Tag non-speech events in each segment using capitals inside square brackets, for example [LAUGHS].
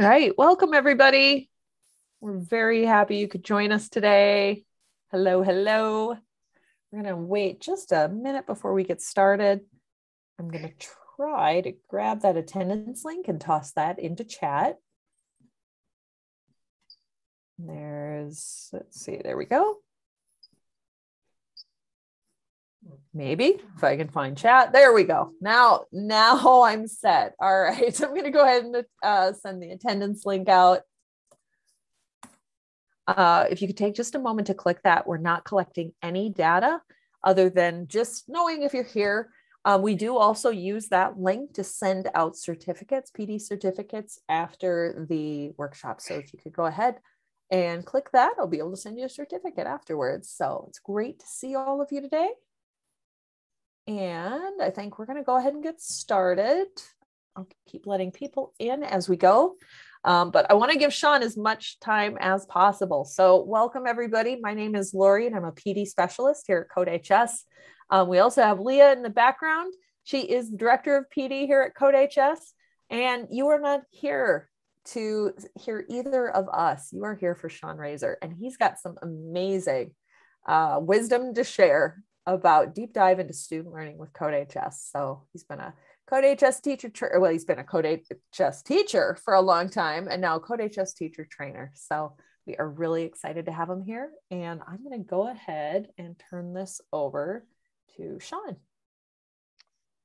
All right. Welcome, everybody. We're very happy you could join us today. Hello, hello. We're going to wait just a minute before we get started. I'm going to try to grab that attendance link and toss that into chat. There's, let's see, there we go. Maybe if I can find chat. There we go. Now, now [LAUGHS] I'm set. All right. So [LAUGHS] I'm going to go ahead and uh, send the attendance link out. Uh, if you could take just a moment to click that, we're not collecting any data other than just knowing if you're here. Um, we do also use that link to send out certificates, PD certificates after the workshop. So if you could go ahead and click that, I'll be able to send you a certificate afterwards. So it's great to see all of you today. And I think we're going to go ahead and get started. I'll keep letting people in as we go. Um, but I want to give Sean as much time as possible. So, welcome everybody. My name is Lori, and I'm a PD specialist here at CodeHS. Um, we also have Leah in the background. She is the director of PD here at CodeHS. And you are not here to hear either of us. You are here for Sean Raser, and he's got some amazing uh, wisdom to share about deep dive into student learning with Code CodeHS. So he's been a Code CodeHS teacher, well, he's been a Code CodeHS teacher for a long time and now Code CodeHS teacher trainer. So we are really excited to have him here. And I'm going to go ahead and turn this over to Sean.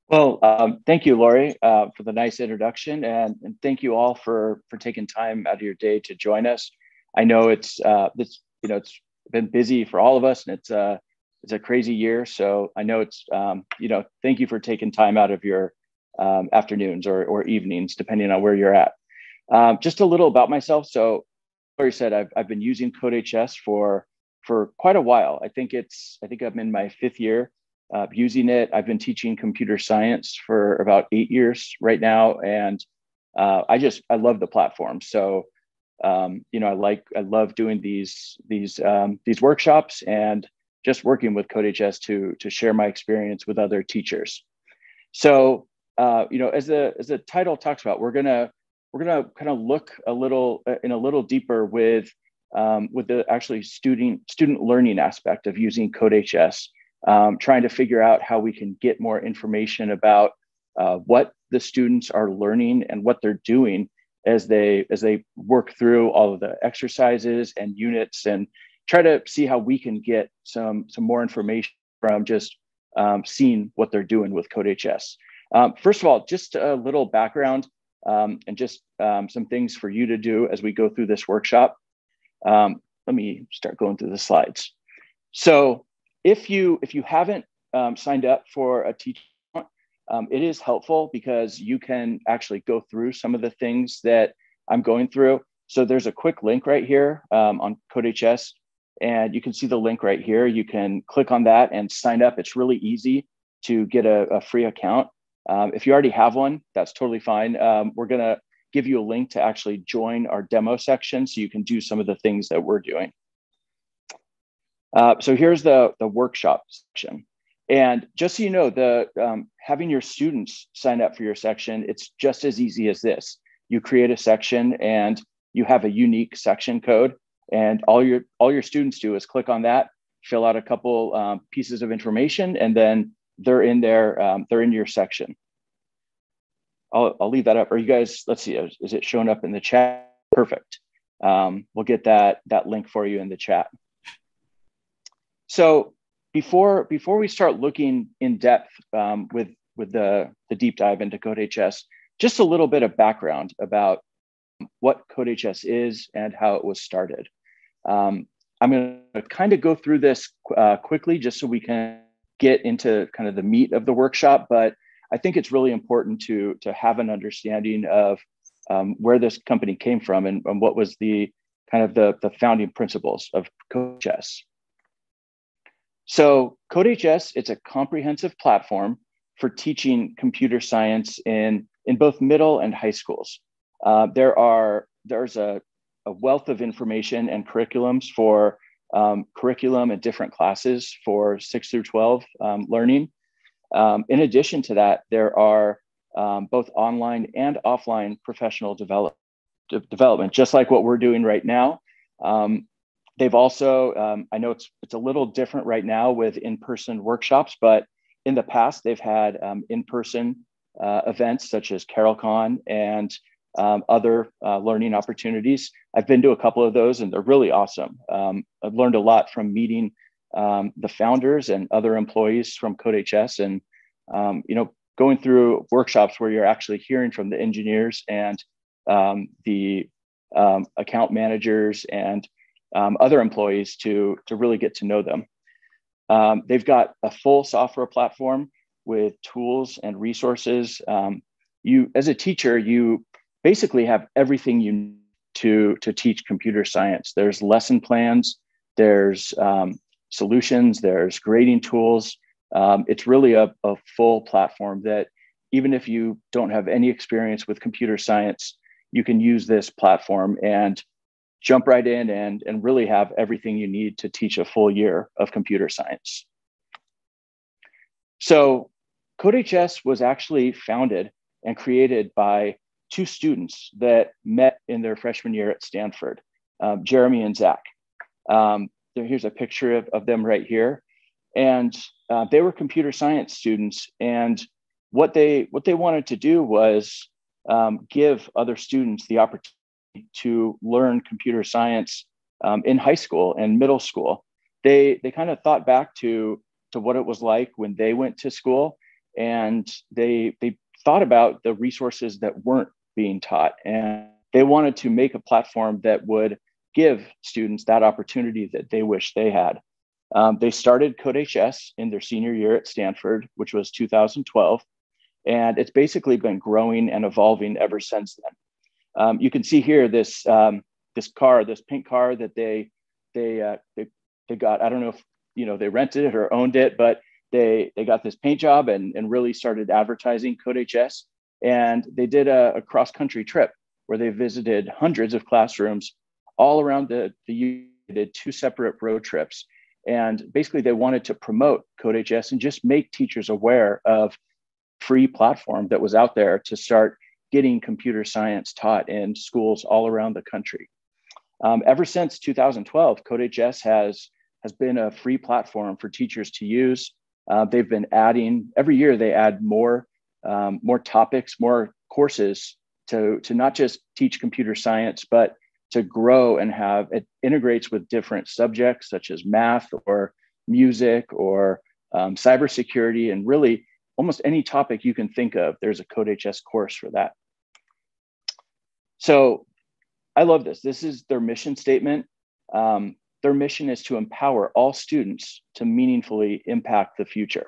Well, um, thank you, Lori, uh, for the nice introduction, and, and, thank you all for for taking time out of your day to join us. I know it's uh, this, you know, it's been busy for all of us, and it's uh, it's a crazy year. So I know it's, um, you know, thank you for taking time out of your um, afternoons or, or evenings, depending on where you're at. Um, just a little about myself. So, Lori said, I've, I've been using CodeHS for for quite a while. I think it's, I think I'm in my fifth year uh, using it. I've been teaching computer science for about eight years right now, and uh, I just I love the platform. So, um, you know, I like I love doing these these um, these workshops and just working with CodeHS to to share my experience with other teachers. So uh, you know, as the as the title talks about, we're gonna we're gonna kind of look a little uh, in a little deeper with um, with the actually student student learning aspect of using CodeHS, um, trying to figure out how we can get more information about uh, what the students are learning and what they're doing as they as they work through all of the exercises and units and try to see how we can get some some more information from just um, seeing what they're doing with CodeHS. Um, first of all, just a little background um, and just um, some things for you to do as we go through this workshop. Um, let me start going through the slides. So if you if you haven't um, signed up for a teacher, it is helpful because you can actually go through some of the things that I'm going through. So there's a quick link right here on CodeHS and you can see the link right here. You can click on that and sign up. It's really easy to get a, a free account. Um, if you already have one, that's totally fine. Um, we're going to give you a link to actually join our demo section so you can do some of the things that we're doing. Uh, so here's the, the workshop section. And just so you know, the um, having your students sign up for your section, it's just as easy as this. You create a section and you have a unique section code and all your all your students do is click on that fill out a couple um, pieces of information and then they're in there um, they're in your section. I'll, I'll leave that up. Are you guys let's see is, it showing up in the chat? Perfect. Um, we'll get that that link for you in the chat. So before before we start looking in depth um, with with the the deep dive into CodeHS, just a little bit of background about what CodeHS is and how it was started. Um, I'm going to kind of go through this uh, quickly just so we can get into kind of the meat of the workshop, but I think it's really important to, to have an understanding of um, where this company came from and, and, what was the kind of the, the founding principles of CodeHS. So CodeHS, it's a comprehensive platform for teaching computer science in, in both middle and high schools. Uh, there are there's a, a, wealth of information and curriculums for um, curriculum and different classes for six through 12 um, learning. Um, in addition to that, there are um, both online and offline professional development. development, just like what we're doing right now. Um, they've also, um, I know it's it's a little different right now with in-person workshops, but in the past they've had um, in-person uh, events such as KarelCon and um, other uh, learning opportunities. I've been to a couple of those, and they're really awesome. Um, I've learned a lot from meeting um, the founders and other employees from CodeHS, and you know, going through workshops where you're actually hearing from the engineers and um, the um, account managers and um, other employees to, to really get to know them. Um, they've got a full software platform with tools and resources. Um, you, as a teacher, you basically have everything you need to, to teach computer science. There's lesson plans, there's um, solutions, there's grading tools. it's really a, a full platform that even if you don't have any experience with computer science, you can use this platform and jump right in and, and really have everything you need to teach a full year of computer science. So CodeHS was actually founded and created by two students that met in their freshman year at Stanford, um, Jeremy and Zach. Um, here's a picture of, of them right here. And uh, they were computer science students. And what they what they wanted to do was um, give other students the opportunity to learn computer science um, in high school and middle school. They they kind of thought back to to what it was like when they went to school, and they they thought about the resources that weren't being taught, and they wanted to make a platform that would give students that opportunity that they wish they had. Um, they started CodeHS in their senior year at Stanford, which was 2012 and it's basically been growing and evolving ever since then. Um, you can see here this um, this car, this pink car that they they uh, they they got. I don't know if you know they rented it or owned it, but they they got this paint job and and really started advertising CodeHS. And they did a, a cross country trip where they visited hundreds of classrooms all around the the U. Did two separate road trips, and basically they wanted to promote CodeHS and just make teachers aware of free platform that was out there to start getting computer science taught in schools all around the country. Um, ever since 2012, CodeHS has has been a free platform for teachers to use. Uh, they've been adding every year. They add more um, more topics, more courses to to not just teach computer science, but to grow and have it integrates with different subjects such as math or music or um, cybersecurity, and really almost any topic you can think of, there's a CodeHS course for that. So I love this. This is their mission statement. Um, their mission is to empower all students to meaningfully impact the future.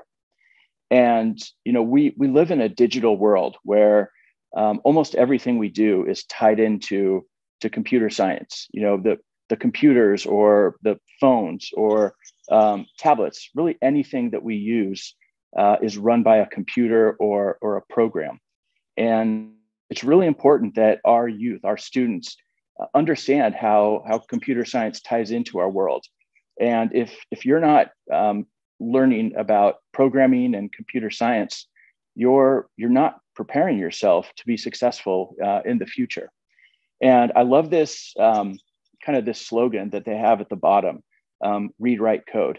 And you know, we we live in a digital world where um, almost everything we do is tied into to computer science. You know, the the computers or the phones or um, tablets, really anything that we use uh, is run by a computer or, or a program. And it's really important that our youth, our students, uh, understand how, how computer science ties into our world. And if, if you're not um, learning about programming and computer science, you're, you're not preparing yourself to be successful uh, in the future. And I love this um, kind of this slogan that they have at the bottom um, read, write, code.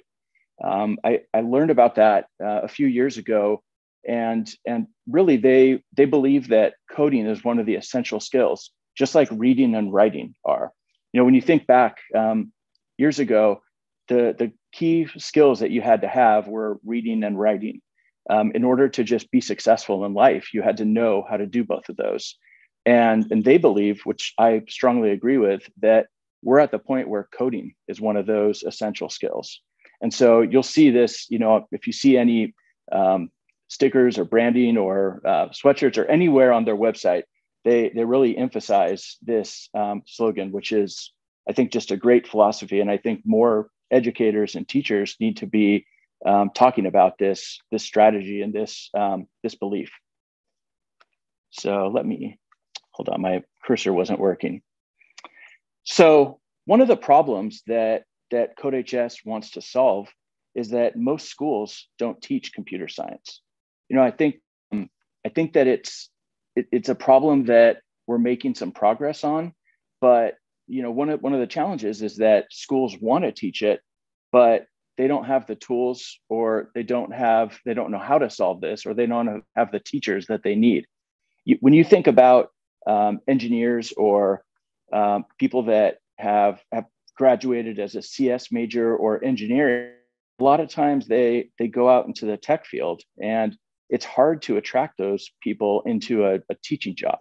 Um, I, I, learned about that uh, a few years ago, and and really they they believe that coding is one of the essential skills, just like reading and writing are. You know, when you think back um, years ago, the the key skills that you had to have were reading and writing. Um, in order to just be successful in life, you had to know how to do both of those. And and they believe, which I strongly agree with, that we're at the point where coding is one of those essential skills. And so you'll see this, you know, if you see any um, stickers or branding or uh, sweatshirts or anywhere on their website, they, they really emphasize this um, slogan, which is, I think, just a great philosophy. And I think more educators and teachers need to be um, talking about this, this strategy and this, um, this belief. So let me, hold on, my cursor wasn't working. So one of the problems that that CodeHS wants to solve is that most schools don't teach computer science. You know, I think um, I think that it's it, it's a problem that we're making some progress on. But you know, one of one of the challenges is that schools want to teach it, but they don't have the tools or they don't have they don't know how to solve this or they don't have the teachers that they need. You, when you think about um, engineers or um, people that have have graduated as a cs major or engineering a lot of times they they go out into the tech field and it's hard to attract those people into a, a teaching job.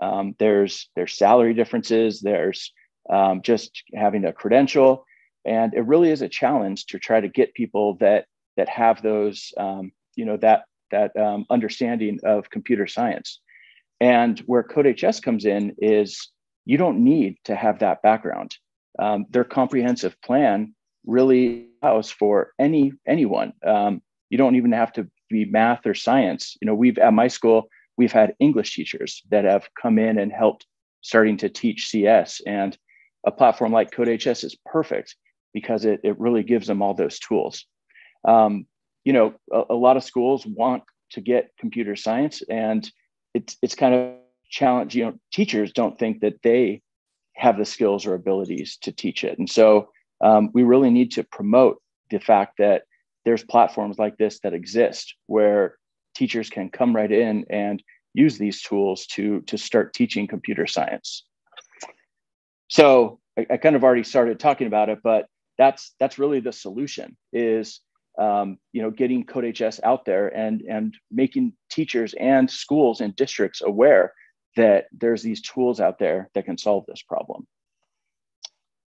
Um, there's there's salary differences there's um, just having a credential. And it really is a challenge to try to get people that that have those um, you know that that um, understanding of computer science. And where CodeHS comes in is you don't need to have that background. Um, their comprehensive plan really allows for any anyone. Um, you don't even have to be math or science. You know we've at my school we've had english teachers that have come in and helped starting to teach cs and a platform like CodeHS is perfect because it, it really gives them all those tools. Um, you know, a, a, lot of schools want to get computer science, and it's it's kind of challenge. You know, teachers don't think that they have the skills or abilities to teach it, and so um, we really need to promote the fact that there's platforms like this that exist where teachers can come right in and use these tools to to start teaching computer science. So I, I kind of already started talking about it, but that's that's really the solution is um, you know getting CodeHS out there and and making teachers and schools and districts aware that there's these tools out there that can solve this problem.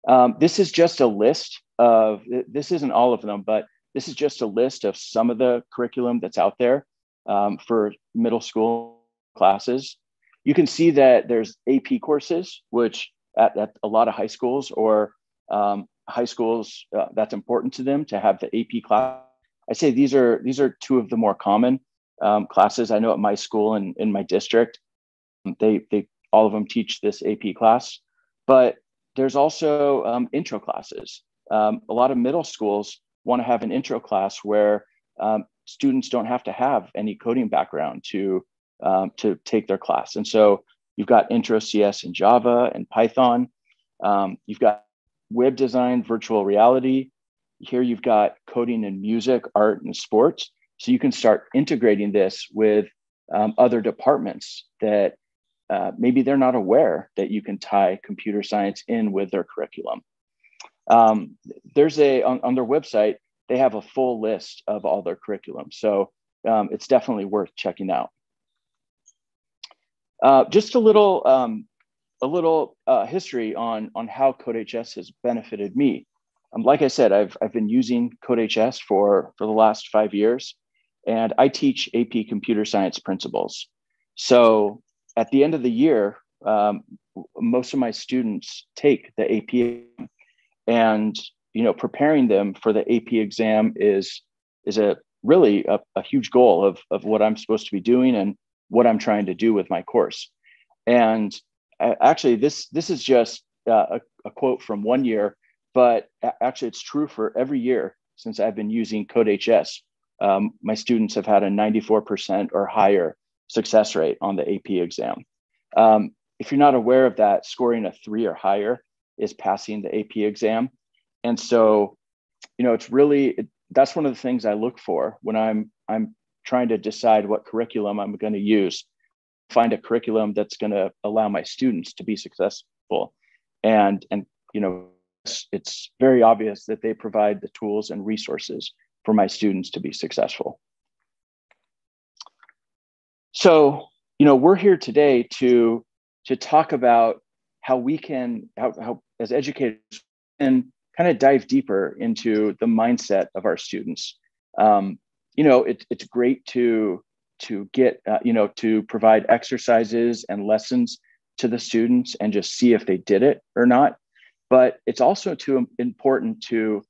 Um, this is just a list of this isn't all of them, but this is just a list of some of the curriculum that's out there um, for middle school classes. You can see that there's AP courses, which at, at a lot of high schools or um, high schools uh, that's important to them to have the AP class. I say these are these are two of the more common um, classes. I know at my school and in my district, they they all of them teach this AP class, but there's also um, intro classes. Um, a lot of middle schools want to have an intro class where um, students don't have to have any coding background to um, to take their class, and so you've got intro CS in Java and Python. Um, you've got web design, virtual reality. Here you've got coding and music, art and sports. So you can start integrating this with um, other departments that uh, maybe they're not aware that you can tie computer science in with their curriculum. Um, there's a on, on, their website they have a full list of all their curriculum, so um, it's definitely worth checking out. Uh, just a little um, a little uh, history on on how CodeHS has benefited me. Um, like I said, I've I've been using CodeHS for for the last five years, and I teach AP Computer Science principles. So at the end of the year, um, most of my students take the AP, and you know, preparing them for the AP exam is is a really a, a huge goal of of what I'm supposed to be doing and what I'm trying to do with my course. And actually this this is just uh, a, a, quote from one year but actually it's true for every year since i've been using CodeHS um, my students have had a 94% or higher success rate on the ap exam. Um, if you're not aware of that scoring a three or higher is passing the ap exam. And so you know it's really that's one of the things i look for when i'm i'm trying to decide what curriculum i'm going to use find a curriculum that's going to allow my students to be successful. And and you know it's, it's very obvious that they provide the tools and resources for my students to be successful. So you know we're here today to to talk about how we can how, how as educators and kind of dive deeper into the mindset of our students. Um, you know it, it's great to to get uh, you know to provide exercises and lessons to the students and just see if they did it or not. But it's also too important to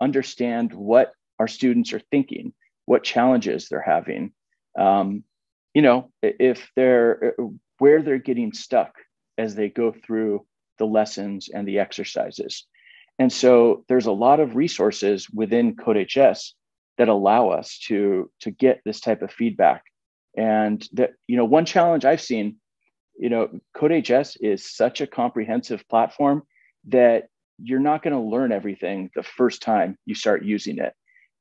understand what our students are thinking what challenges they're having. Um, you know if they're uh, where they're getting stuck as they go through the lessons and the exercises. And so there's a lot of resources within CodeHS that allow us to to get this type of feedback and that, you know, one challenge I've seen you know, CodeHS is such a comprehensive platform that you're not going to learn everything the first time you start using it.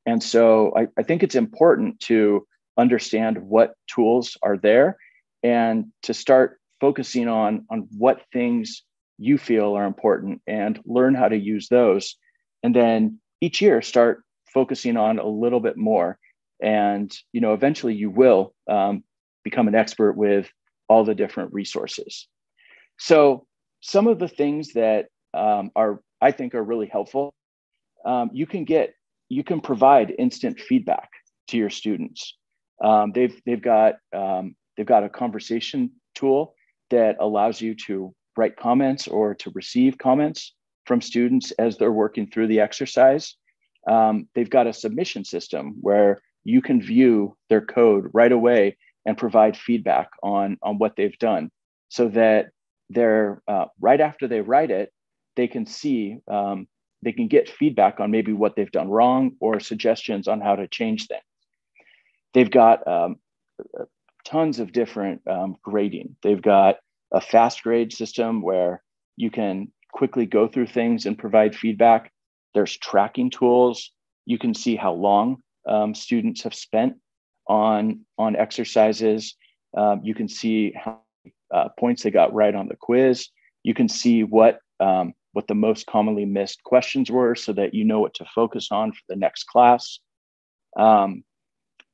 And so I, I think it's important to understand what tools are there and to start focusing on, on what things you feel are important and learn how to use those. And then each year start focusing on a little bit more. And you know, eventually you will um, become an expert with all the different resources. So some of the things that um, are I think are really helpful. Um, you can get you can provide instant feedback to your students. Um, they've they've got um, they've got a conversation tool that allows you to write comments or to receive comments from students as they're working through the exercise. Um, they've got a submission system where you can view their code right away and provide feedback on on what they've done, so that they're uh, right after they write it, they can see um, they can get feedback on maybe what they've done wrong or suggestions on how to change things. They've got um, tons of different um, grading. They've got a fast grade system where you can quickly go through things and provide feedback. There's tracking tools. You can see how long um, students have spent on, on exercises. Um, you can see how uh, points they got right on the quiz. You can see what um, what the most commonly missed questions were so that you know what to focus on for the next class. Um,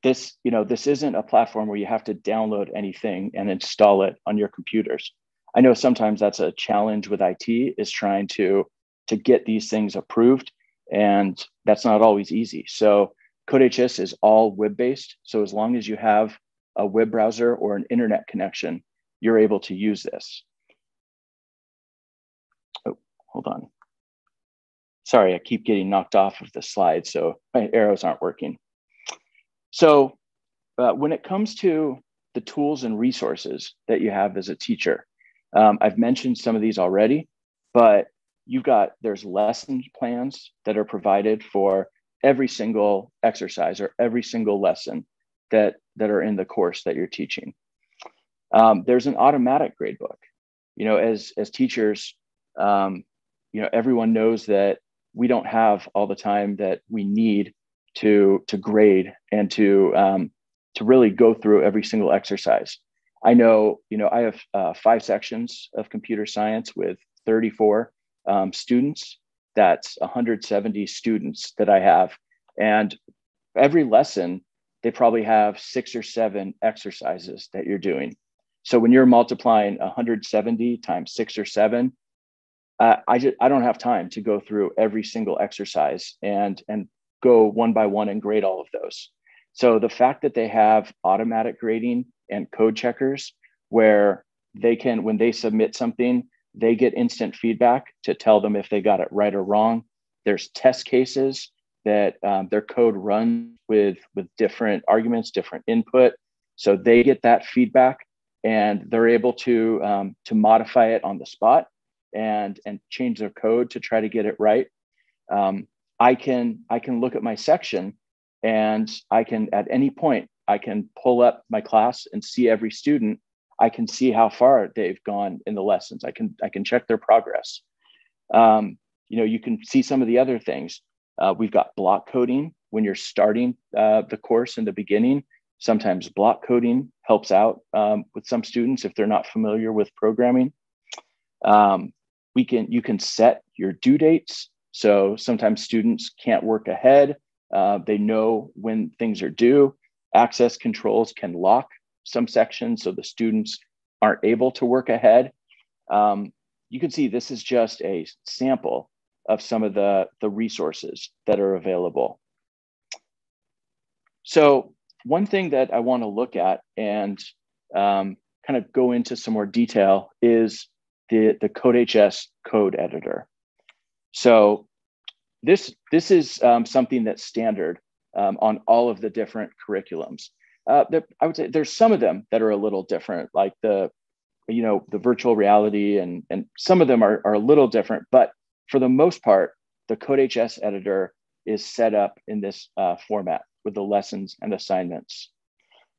this, you know, this isn't a platform where you have to download anything and install it on your computers. I know sometimes that's a challenge with IT is trying to to get these things approved, and that's not always easy. So CodeHS is all web-based. So as long as you have a web browser or an internet connection, you're able to use this. Oh, hold on. Sorry, I keep getting knocked off of the slide, so my arrows aren't working. So uh, when it comes to the tools and resources that you have as a teacher, um, I've mentioned some of these already, but you've got, there's lesson plans that are provided for every single exercise or every single lesson that, that are in the course that you're teaching. Um, there's an automatic gradebook. You know, as, as teachers, um, you know everyone knows that we don't have all the time that we need to to grade and to um, to really go through every single exercise i know you know i have uh, five sections of computer science with 34 um, students. That's 170 students that i have. And every lesson they probably have six or seven exercises that you're doing. So when you're multiplying 170 times six or seven uh, I just I don't have time to go through every single exercise and and go one by one and grade all of those. So the fact that they have automatic grading and code checkers where they can when they submit something they get instant feedback to tell them if they got it right or wrong. There's test cases that um, their code runs with with different arguments, different input, so they get that feedback and they're able to um, to modify it on the spot and and change their code to try to get it right um, i can i can look at my section and i can at any point i can pull up my class and see every student i can see how far they've gone in the lessons. I can i can check their progress. Um, you know you can see some of the other things. Uh, we've got block coding when you're starting uh, the course in the beginning. Sometimes block coding helps out um, with some students if they're not familiar with programming. Um, we can you can set your due dates. So sometimes students can't work ahead. Uh, they know when things are due. Access controls can lock some sections so the students aren't able to work ahead um, you can see this is just a sample of some of the, the resources that are available so one thing that i want to look at and um, kind of go into some more detail is the, the CodeHS code editor. So this, this is um, something that's standard um, on all of the different curriculums. Uh, I would say there's some of them that are a little different, like the, you know, the virtual reality, and and some of them are, are a little different. But for the most part, the CodeHS editor is set up in this uh, format with the lessons and assignments.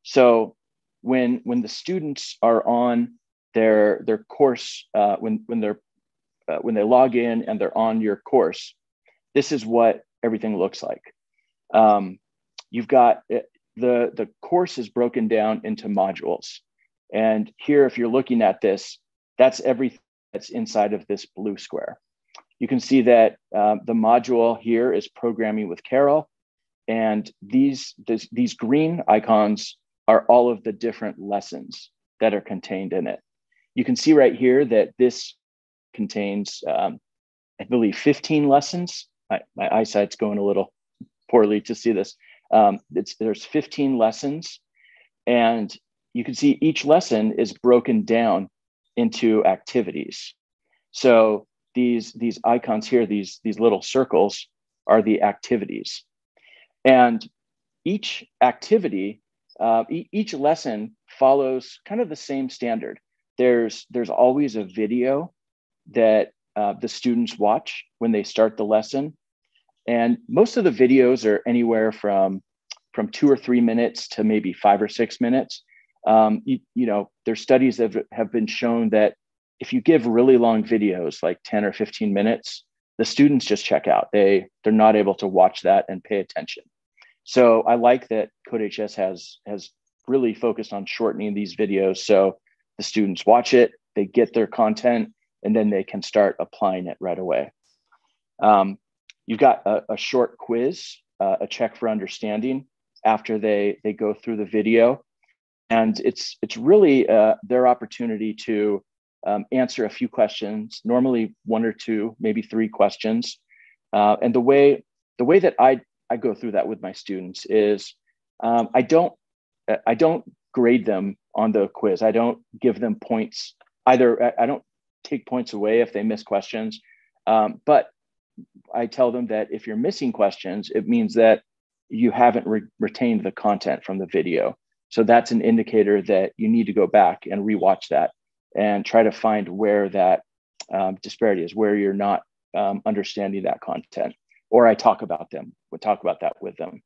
So when when the students are on their their course uh, when when they're uh, when they log in and they're on your course, this is what everything looks like. Um, you've got uh, the the course is broken down into modules, and here, if you're looking at this, that's everything that's inside of this blue square. You can see that um, the module here is programming with Karel, and these this, these green icons are all of the different lessons that are contained in it. You can see right here that this contains, um, I believe, 15 lessons. My, eyesight's going a little poorly to see this. Um, there's 15 lessons, and you can see each lesson is broken down into activities. So these these icons here, these these little circles, are the activities, and each activity, uh, e- each lesson follows kind of the same standard. There's there's always a video that uh, the students watch when they start the lesson. And most of the videos are anywhere from, from two or three minutes to maybe five or six minutes. Um, you, you know, there's studies that have, been shown that if you give really long videos, like 10 or 15 minutes, the students just check out. They, they're not able to watch that and pay attention. So I like that CodeHS has, has really focused on shortening these videos. So the students watch it, they get their content, and then they can start applying it right away. Um, you've got a, a short quiz, uh, a check for understanding after they they go through the video, and it's it's really uh, their opportunity to um, answer a few questions. Normally one or two, maybe three questions. Uh, and the way the way that I I go through that with my students is um, I don't I don't grade them on the quiz. I don't give them points either. I don't take points away if they miss questions. Um, but I tell them that if you're missing questions, it means that you haven't re- retained the content from the video. So that's an indicator that you need to go back and rewatch that and try to find where that um, disparity is, where you're not um, understanding that content. Or I talk about them, we talk about that with them.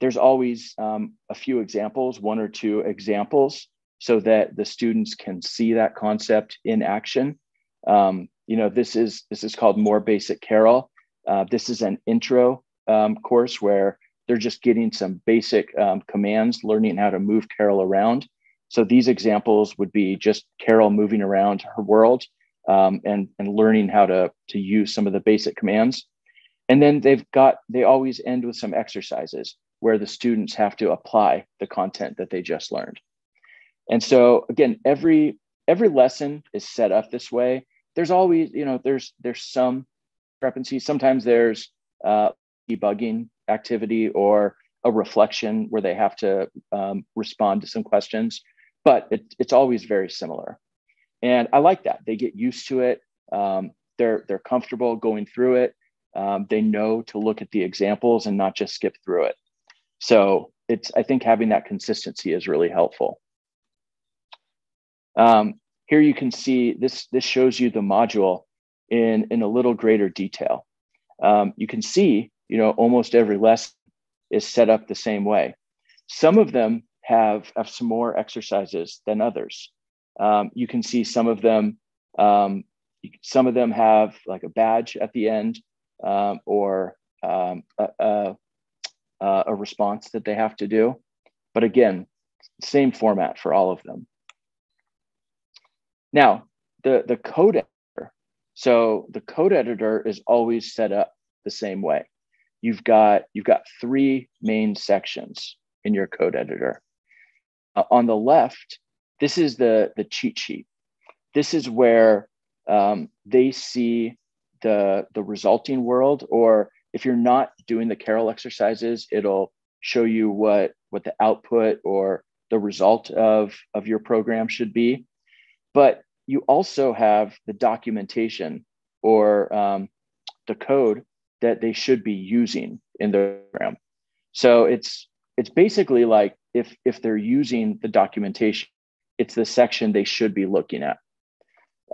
There's always um, a few examples, one or two examples so that the students can see that concept in action. Um, you know, this is this is called More Basic Karel. Uh, this is an intro um, course where they're just getting some basic um, commands, learning how to move Karel around. So these examples would be just Karel moving around her world um, and and learning how to to use some of the basic commands. And then they've got they always end with some exercises where the students have to apply the content that they just learned. And so again, every every lesson is set up this way. There's always, you know, there's there's some discrepancies. Sometimes there's uh, debugging activity or a reflection where they have to um, respond to some questions, but it, it's always very similar. And I like that. They get used to it. Um, they're they're comfortable going through it. Um, they know to look at the examples and not just skip through it. So it's I think having that consistency is really helpful. Um, here you can see this, this shows you the module in, in a little greater detail. Um, you can see, you know, almost every lesson is set up the same way. Some of them have, have some more exercises than others. Um, you can see some of them, um, some of them have like a badge at the end um, or um, a, a, a response that they have to do. But again, same format for all of them. Now, the, the code editor, so the code editor is always set up the same way. You've got, you've got three main sections in your code editor. Uh, on the left, this is the, the cheat sheet. This is where um, they see the, the resulting world, or if you're not doing the Karel exercises, it'll show you what, what the output or the result of, of your program should be. But you also have the documentation or um, the code that they should be using in the program. So it's it's basically like if if they're using the documentation, it's the section they should be looking at.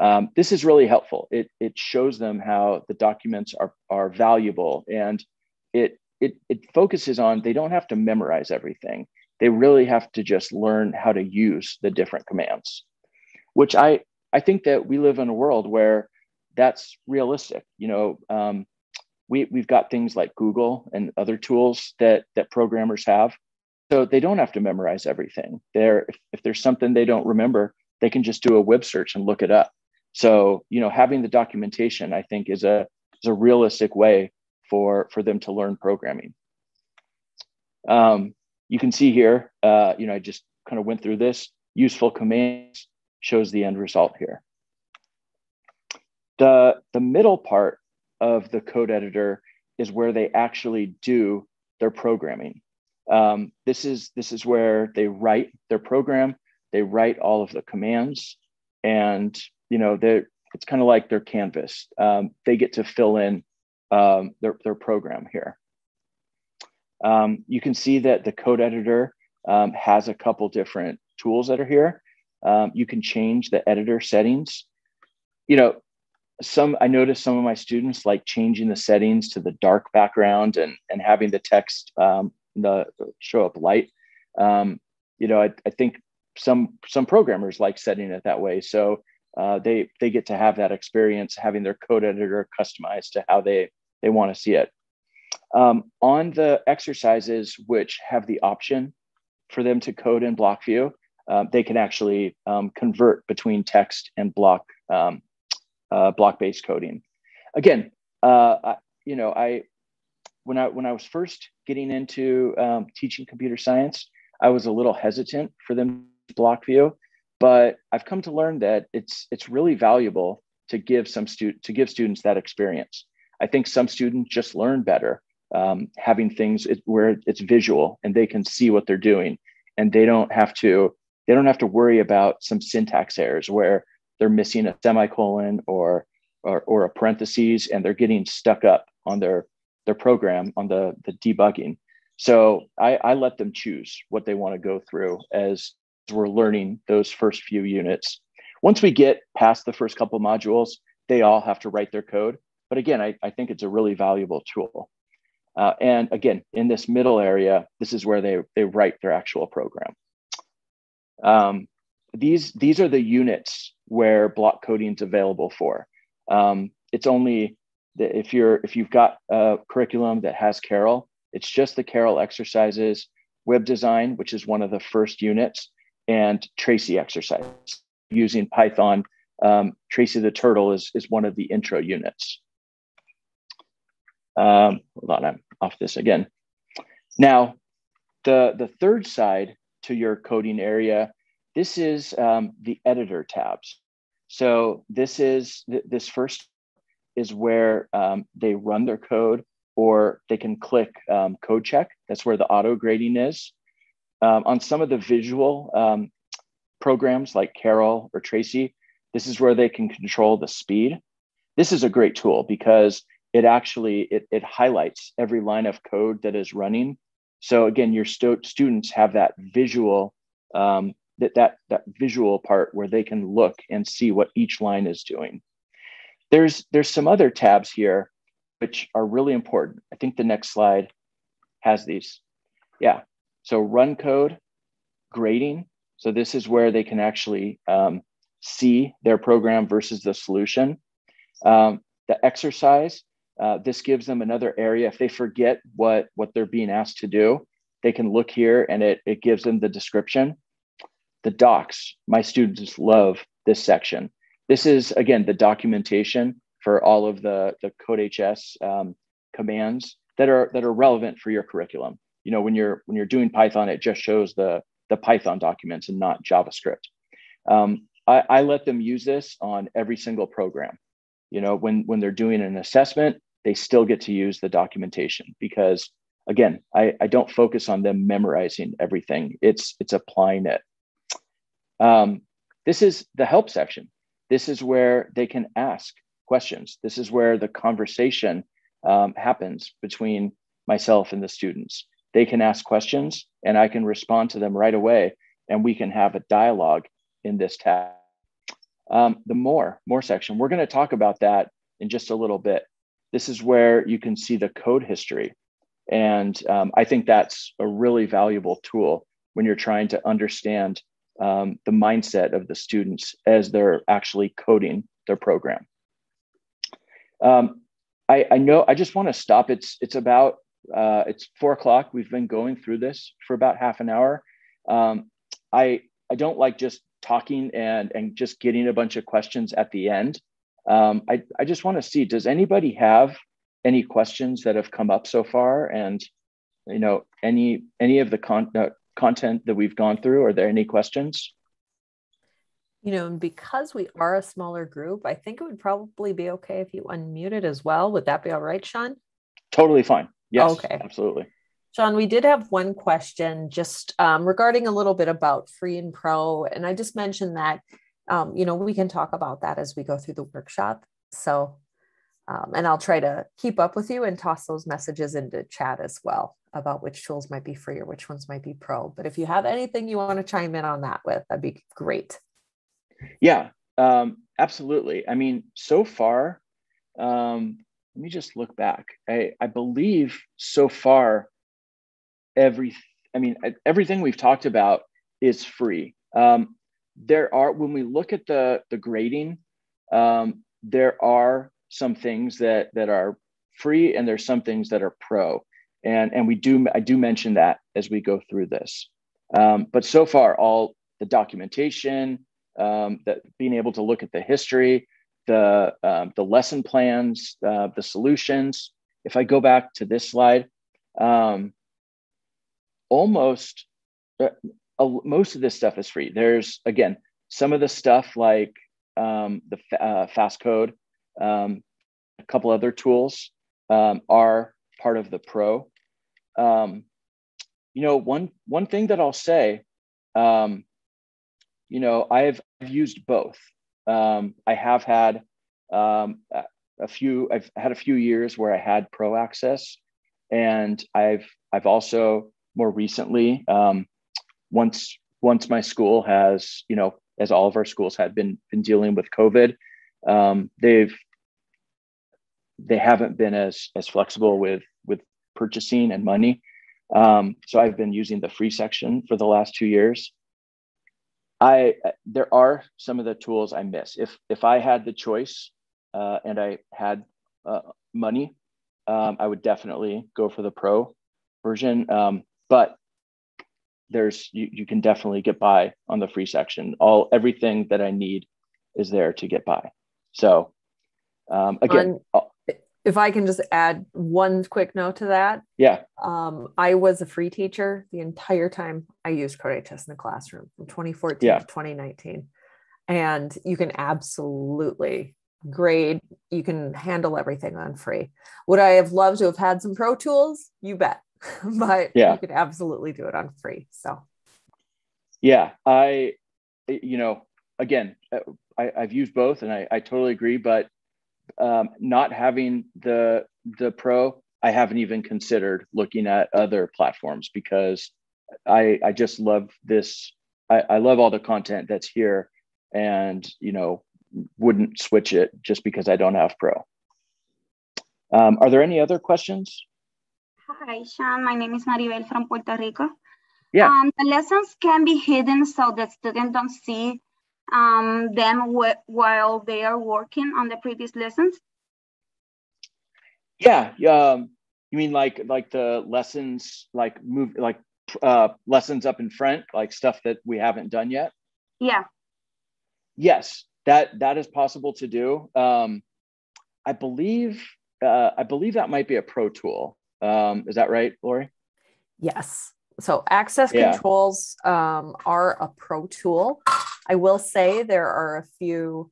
Um, this is really helpful. It it shows them how the documents are are valuable, and it it it focuses on they don't have to memorize everything. They really have to just learn how to use the different commands. Which I, I think that we live in a world where that's realistic. You know, um, we, we've got things like Google and other tools that, that programmers have. So they don't have to memorize everything. There, if, if there's something they don't remember, they can just do a web search and look it up. So, you know, having the documentation, I think, is a is a realistic way for for them to learn programming. Um, you can see here, uh, you know, I just kind of went through this. Useful commands shows the end result here. The, the middle part of the code editor is where they actually do their programming. Um, this is this is where they write their program. They write all of the commands, and you know it's kind of like their canvas. Um, they get to fill in um, their their program here. Um, you can see that the code editor um, has a couple different tools that are here. Um, you can change the editor settings. You know, some I noticed some of my students like changing the settings to the dark background and and having the text um, the show up light. Um, you know, I, I think some some programmers like setting it that way. So uh, they they get to have that experience having their code editor customized to how they they want to see it. Um, on the exercises which have the option for them to code in block view, uh, they can actually um, convert between text and block um, uh, block-based coding. Again, uh, I, you know, I when I when I was first getting into um, teaching computer science, I was a little hesitant for them block view, but I've come to learn that it's it's really valuable to give some student to give students that experience. I think some students just learn better um, having things where it's visual and they can see what they're doing, and they don't have to they don't have to worry about some syntax errors where they're missing a semicolon or, or, or a parentheses and they're getting stuck up on their, their program on the, the debugging. So I, I let them choose what they want to go through as we're learning those first few units. Once we get past the first couple modules, they all have to write their code. But again, I, I think it's a really valuable tool. Uh, and again, in this middle area, this is where they, they write their actual program. Um, these, these are the units where block coding is available for. Um, it's only that if you're if you've got a curriculum that has Karel, it's just the Karel exercises, web design, which is one of the first units, and Tracy exercises using Python. Um, Tracy the turtle is is one of the intro units. Um, hold on, I'm off this again. Now, the the third side to your coding area this is um, the editor tabs. So this is th this first is where um, they run their code or they can click um, code check. That's where the auto grading is. Um, on some of the visual um, programs like Karel or Tracy, this is where they can control the speed. This is a great tool because it actually it, it highlights every line of code that is running. So again, your stu students have that visual um, that, that, that visual part where they can look and see what each line is doing. There's, there's some other tabs here which are really important. I think the next slide has these. Yeah, so run code, grading. So this is where they can actually um, see their program versus the solution. Um, the exercise, uh, this gives them another area. If they forget what, what they're being asked to do, they can look here and it, it gives them the description the docs. My students love this section. This is, again, the documentation for all of the, the CodeHS um, commands that are, that are relevant for your curriculum. You know, when you're, when you're doing Python, it just shows the, the Python documents and not JavaScript. Um, I, I let them use this on every single program. You know, when, when they're doing an assessment, they still get to use the documentation because again, I, I don't focus on them memorizing everything. It's, it's applying it. Um, this is the help section. This is where they can ask questions. This is where the conversation um, happens between myself and the students. They can ask questions and I can respond to them right away, and we can have a dialogue in this tab. Um, the more, more section, we're going to talk about that in just a little bit. This is where you can see the code history. And um, I think that's a really valuable tool when you're trying to understand um, the mindset of the students as they're actually coding their program. Um, I, I, know I just want to stop. It's it's about uh, it's four o'clock. We've been going through this for about half an hour. Um, I I don't like just talking and and just getting a bunch of questions at the end. Um, I I just want to see does anybody have any questions that have come up so far? And you know any any of the con- uh, content that we've gone through are there any questions? You know because we are a smaller group i think it would probably be okay if you unmuted as well. Would that be all right sean? Totally fine. Yes okay. absolutely. Sean we did have one question just um, regarding a little bit about free and pro and i just mentioned that um, you know we can talk about that as we go through the workshop so um, and I'll try to keep up with you and toss those messages into chat as well about which tools might be free or which ones might be pro. But if you have anything you want to chime in on that with, that'd be great. Yeah, um, absolutely. I mean, so far, um, let me just look back. I, I believe so far, every, I mean, everything we've talked about is free. Um, there are, when we look at the, the grading, um, there are some things that that are free and there's some things that are pro. And and we do i do mention that as we go through this. Um, but so far all the documentation um, that being able to look at the history the um, the lesson plans uh, the solutions. If i go back to this slide um, almost uh, most of this stuff is free there's again some of the stuff like um, the uh, fast code um, a couple other tools um, are part of the pro. Um, you know, one one thing that I'll say, um, you know, I've used both. Um, I have had a few. I've had a few years where I had pro access, and I've I've also more recently um, once once my school has you know as all of our schools had been been dealing with COVID, um, they've they haven't been as as flexible with with purchasing and money. Um, so I've been using the free section for the last two years. I there are some of the tools I miss. If if I had the choice uh, and I had uh, money, um, I would definitely go for the pro version. Um, but there's you, you can definitely get by on the free section. All everything that I need is there to get by. So um, again, on, if I can just add one quick note to that. Yeah. Um, I was a free teacher the entire time I used CodeHS in the classroom from 2014 yeah. to 2019. And you can absolutely grade, you can handle everything on free. Would I have loved to have had some pro tools? You bet. [LAUGHS] but yeah. you could absolutely do it on free. So yeah, I you know, again, uh, I, I've used both and I, I totally agree, but um, not having the the pro, I haven't even considered looking at other platforms because I I just love this. I, I love all the content that's here, and you know wouldn't switch it just because I don't have pro. Um, are there any other questions? Hi, Sean. My name is Maribel from Puerto Rico. Yeah. Um, the lessons can be hidden so that students don't see um, them while they are working on the previous lessons? Yeah, um, you mean like like the lessons, like move, like uh, lessons up in front, like stuff that we haven't done yet? Yeah. Yes, that that is possible to do. Um, I believe uh, I believe that might be a pro tool. Um, is that right, Lori? Yes. So access yeah. controls um, are a pro tool. I will say there are a few,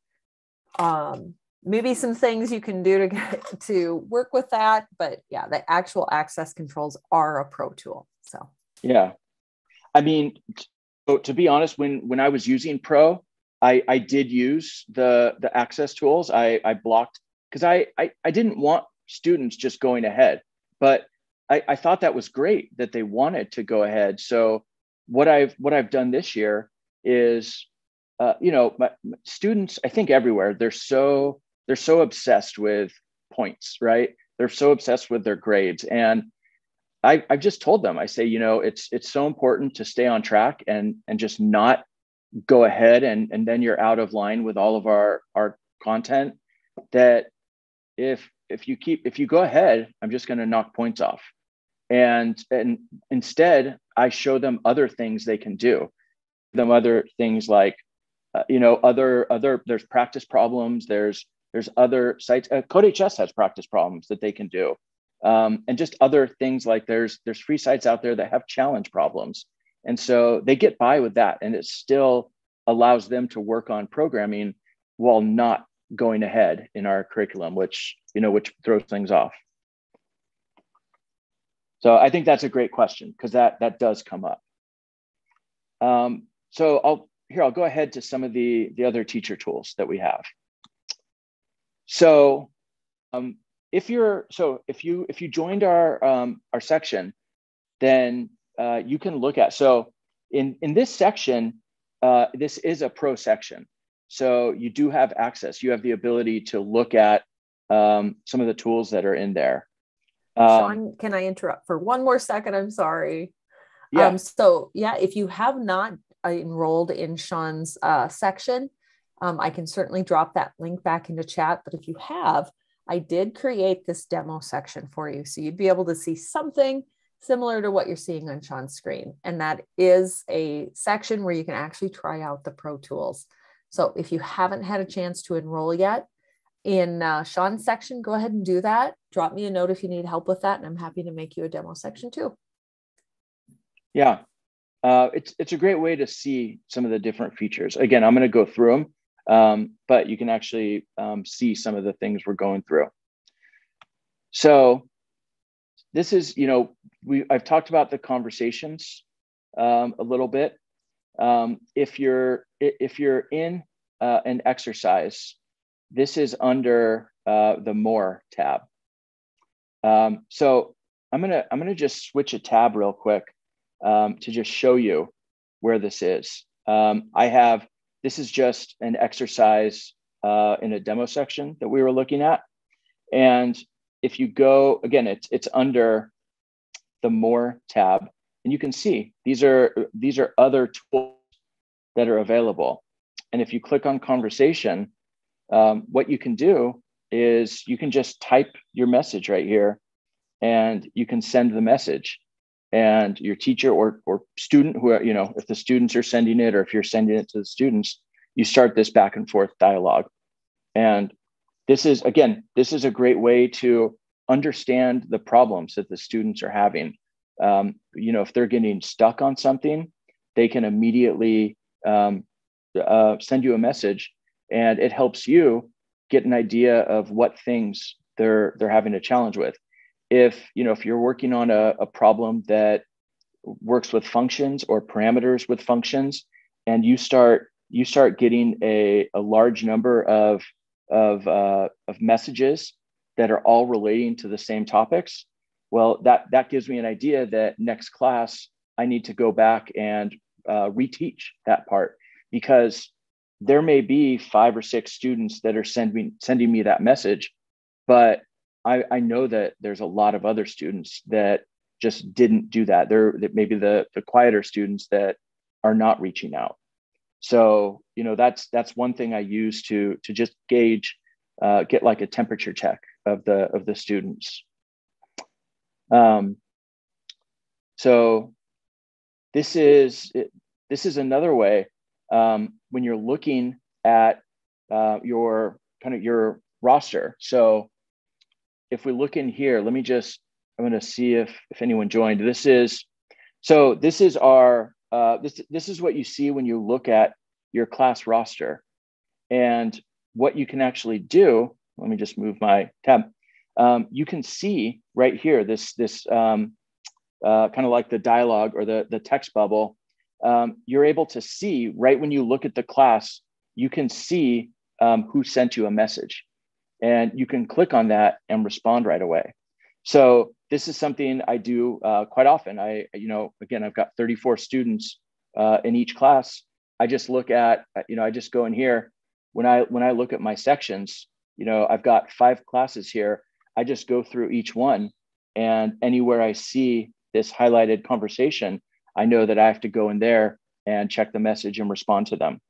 um, maybe some things you can do to get [LAUGHS] to work with that. But yeah, the actual access controls are a pro tool. So yeah, I mean, to, to be honest, when when I was using Pro, I I did use the the access tools. I I blocked because I, I I didn't want students just going ahead, but I, I thought that was great that they wanted to go ahead. So what I've what I've done this year is uh, you know, my, my students, I think everywhere, they're so they're so obsessed with points, right? They're so obsessed with their grades, and I, I've just told them, I say, you know, it's it's so important to stay on track and and just not go ahead and and then you're out of line with all of our our content that if if you keep if you go ahead i'm just going to knock points off. And and instead i show them other things they can do. Them other things like uh, you know other other there's practice problems there's there's other sites uh, CodeHS has practice problems that they can do. Um, and just other things like there's there's free sites out there that have challenge problems. And so they get by with that and it still allows them to work on programming while not going ahead in our curriculum which you know which throws things off. So i think that's a great question because that that does come up. Um, so i'll here i'll go ahead to some of the the other teacher tools that we have. So um, if you're so if you if you joined our um, our section then uh, you can look at so in in this section uh, this is a pro section so you do have access you have the ability to look at um, some of the tools that are in there um, Sean, can I interrupt for one more second? I'm sorry. Yeah. Um, so yeah, if you have not enrolled in Sean's uh, section, um, I can certainly drop that link back into chat. But if you have, I did create this demo section for you. So you'd be able to see something similar to what you're seeing on Sean's screen. And that is a section where you can actually try out the Pro Tools. So if you haven't had a chance to enroll yet in uh, Sean's section, go ahead and do that. Drop me a note if you need help with that. And I'm happy to make you a demo section too. Yeah, uh, it's, it's a great way to see some of the different features. Again, I'm going to go through them um, but you can actually um, see some of the things we're going through. So this is, you know, we I've talked about the conversations um, a little bit. Um, if you're if you're in uh, an exercise, this is under uh, the More tab. Um, so I'm gonna I'm gonna just switch a tab real quick um, to just show you where this is. I have this is just an exercise uh, in a demo section that we were looking at. And if you go, again, it's, it's under the More tab, and you can see these are, these are other tools that are available. And if you click on conversation, um, what you can do is you can just type your message right here and you can send the message. And your teacher or, or student who are, you know if the students are sending it or if you're sending it to the students you start this back and forth dialogue. And this is again this is a great way to understand the problems that the students are having. Um, you know if they're getting stuck on something they can immediately um, uh, send you a message and it helps you get an idea of what things they're they're having a challenge with. If you know if you're working on a, a problem that works with functions or parameters with functions and you start you start getting a, a large number of of, uh, of messages that are all relating to the same topics well that that gives me an idea that next class i need to go back and uh, reteach that part because there may be five or six students that are sending sending me that message but I, I know that there's a lot of other students that just didn't do that. They're that maybe the the quieter students that are not reaching out. So you know that's that's one thing I use to to just gauge, uh, get like a temperature check of the of the students. Um, so this is this is another way um, when you're looking at uh, your kind of your roster. So if we look in here, let me just, I'm going to see if, if anyone joined. This is, so this is our, uh, this, this is what you see when you look at your class roster. And what you can actually do, let me just move my tab. Um, you can see right here, this, this um, uh, kind of like the dialogue or the, the text bubble. Um, you're able to see right when you look at the class, you can see um, who sent you a message and you can click on that and respond right away. So this is something I do uh, quite often. I, you know, again, I've got 34 students uh, in each class. I just look at, uh, you know, I just go in here when I when I look at my sections. You know, I've got five classes here. I just go through each one, and anywhere I see this highlighted conversation, I know that I have to go in there and check the message and respond to them.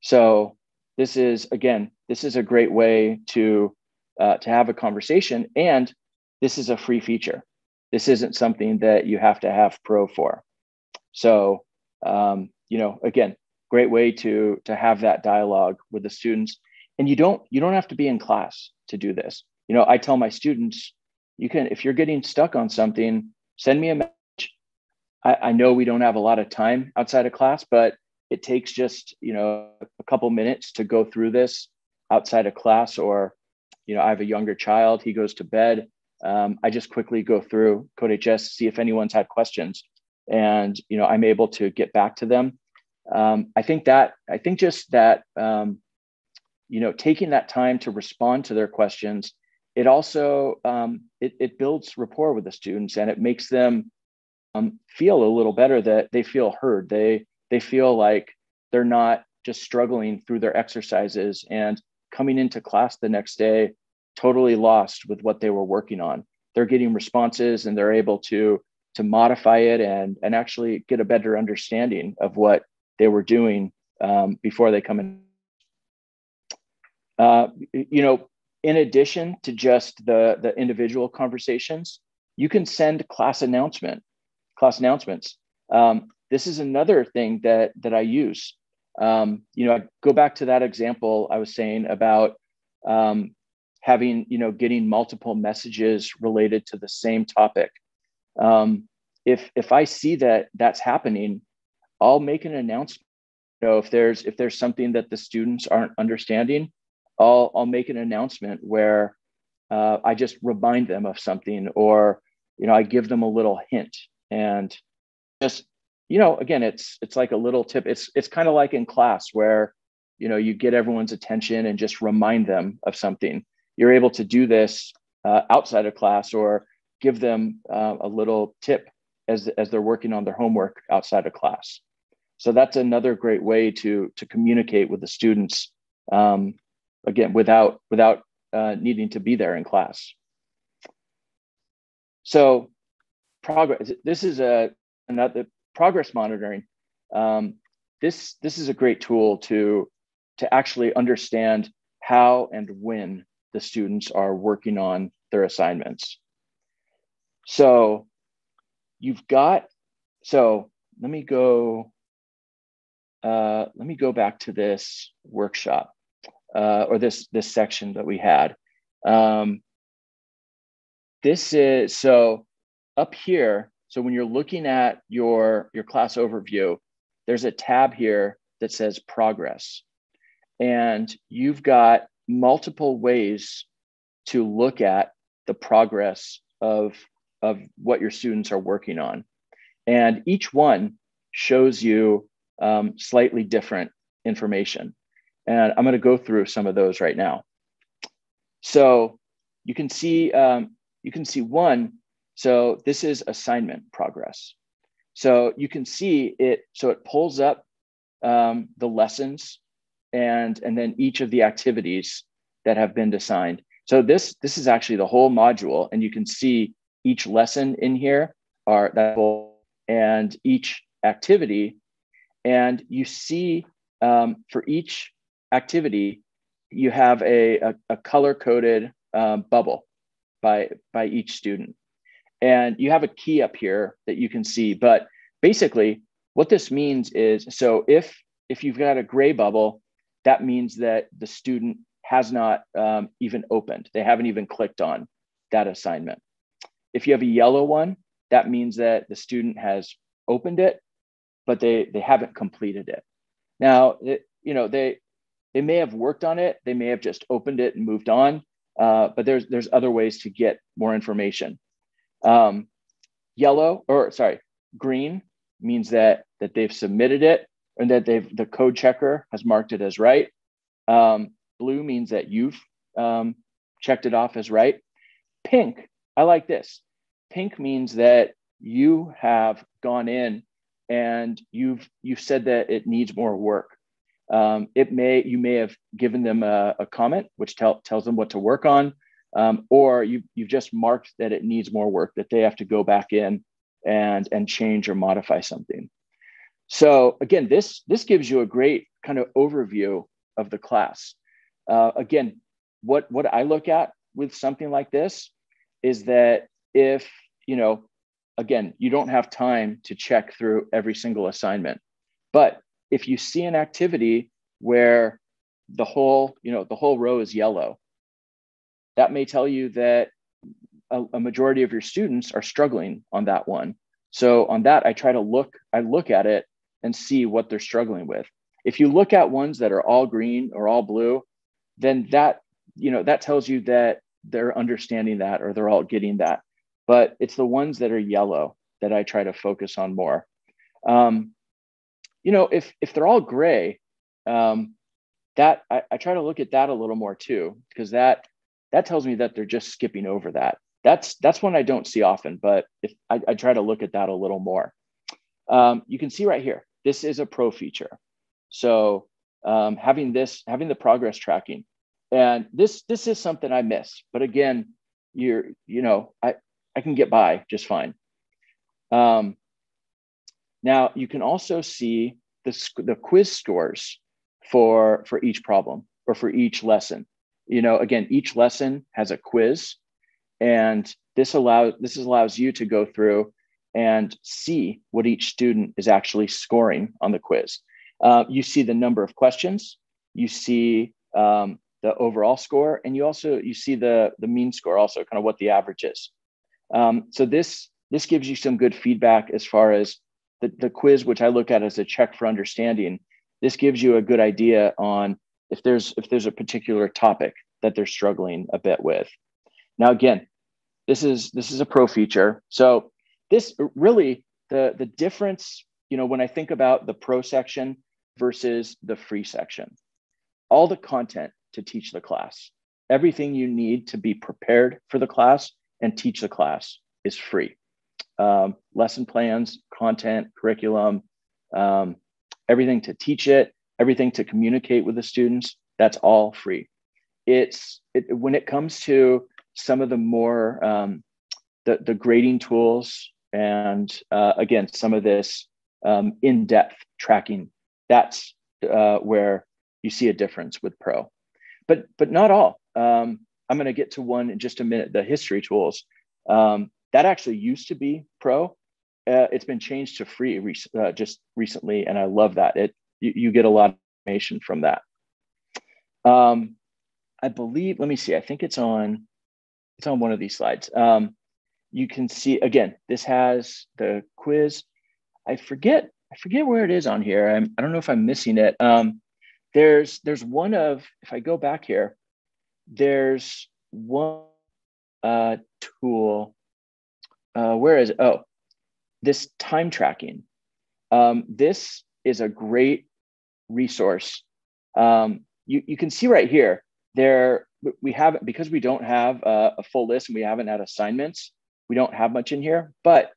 So this is again, this is a great way to uh, to have a conversation, and this is a free feature. This isn't something that you have to have Pro for. So um, you know, again, great way to to have that dialogue with the students, and you don't you don't have to be in class to do this. You know, I tell my students, you can if you're getting stuck on something, send me a message. I, I know we don't have a lot of time outside of class, but it takes just you know a couple minutes to go through this outside of class or you know i have a younger child he goes to bed um, i just quickly go through codehs see if anyone's had questions and you know i'm able to get back to them um, i think that i think just that um, you know taking that time to respond to their questions it also um, it, it builds rapport with the students and it makes them um, feel a little better that they feel heard. They they feel like they're not just struggling through their exercises and coming into class the next day totally lost with what they were working on. They're getting responses and they're able to to modify it and and actually get a better understanding of what they were doing um, before they come in. Uh, you know in addition to just the the individual conversations you can send class announcement class announcements um, this is another thing that that I use. Um, you know, I go back to that example I was saying about um, having you know getting multiple messages related to the same topic. Um, if if I see that that's happening, I'll make an announcement. You know, if there's if there's something that the students aren't understanding, I'll I'll make an announcement where uh, I just remind them of something, or you know, I give them a little hint, and just you know, again, it's it's like a little tip. It's it's kind of like in class where you know you get everyone's attention and just remind them of something. You're able to do this uh, outside of class or give them uh, a little tip as as they're working on their homework outside of class. So that's another great way to to communicate with the students. Um, again, without without uh, needing to be there in class. So progress. This is a another progress monitoring, um, this this is a great tool to to actually understand how and when the students are working on their assignments. So you've got so let me go uh, let me go back to this workshop uh, or this this section that we had. Um, this is so up here so when you're looking at your, your class overview, there's a tab here that says progress. And you've got multiple ways to look at the progress of, of what your students are working on. And each one shows you um, slightly different information. And I'm going to go through some of those right now. So you can see um, you can see one so this is assignment progress. So you can see it, so it pulls up um, the lessons and, and then each of the activities that have been assigned. So this, this is actually the whole module and you can see each lesson in here are that and each activity. And you see um, for each activity, you have a, a, a color coded um, bubble by, by each student. And you have a key up here that you can see. But basically, what this means is so if if you've got a gray bubble, that means that the student has not um, even opened. They haven't even clicked on that assignment. If you have a yellow one, that means that the student has opened it, but they they haven't completed it. Now, it, you know they they may have worked on it. They may have just opened it and moved on. Uh, but there's there's other ways to get more information. Um, yellow, or sorry, green means that that they've submitted it and that they've the code checker has marked it as right. Um, blue means that you've um, checked it off as right. Pink, I like this. Pink means that you have gone in and you've you've said that it needs more work. Um, it may you may have given them a, a comment which tell, tells them what to work on um, or you, you've just marked that it needs more work, that they have to go back in and, and change or modify something. So again, this this gives you a great kind of overview of the class. Uh, again, what what I look at with something like this is that if you know, again, you don't have time to check through every single assignment, but if you see an activity where the whole you know the whole row is yellow, that may tell you that a, a majority of your students are struggling on that one. So on that, I try to look, I look at it and see what they're struggling with. If you look at ones that are all green or all blue, then that, you know, that tells you that they're understanding that or they're all getting that. But it's the ones that are yellow that I try to focus on more. Um, you know, if if they're all gray, um, that I, I try to look at that a little more too, because that that tells me that they're just skipping over that that's that's one I don't see often, but if I, I try to look at that a little more. Um, you can see right here, this is a pro feature. So um, having this, having the progress tracking, and this this is something I miss. But again, you're you know I I can get by just fine. Um, now you can also see the the quiz scores for for each problem or for each lesson. You know, again, each lesson has a quiz and this allows this allows you to go through and see what each student is actually scoring on the quiz. Uh, you see the number of questions, you see um, the overall score, and you also you see the the mean score, also kind of what the average is. Um, so this this gives you some good feedback as far as the, the quiz, which I look at as a check for understanding. This gives you a good idea on if there's if there's a particular topic that they're struggling a bit with. Now, again, this is this is a pro feature. So this really the the difference, you know, when I think about the pro section versus the free section, all the content to teach the class, everything you need to be prepared for the class and teach the class is free. Um, lesson plans, content, curriculum, um, everything to teach it, everything to communicate with the students, that's all free. It's it, when it comes to some of the more um, the, the grading tools and uh, again some of this um, in-depth tracking that's uh, where you see a difference with pro. But but not all. Um, i'm going to get to one in just a minute the history tools. Um, that actually used to be pro uh, it's been changed to free re- uh, just recently and i love that it you, you get a lot of information from that um, i believe let me see i think it's on it's on one of these slides. Um, you can see again, this has the quiz. I forget, I forget where it is on here. I'm, I don't know if I'm missing it. Um, there's there's one of if I go back here, there's one uh, tool. Uh, where is it? Oh, this time tracking. Um, this is a great resource. Um, you, you can see right here, there we haven't because we don't have a, a, full list and we haven't had assignments we don't have much in here but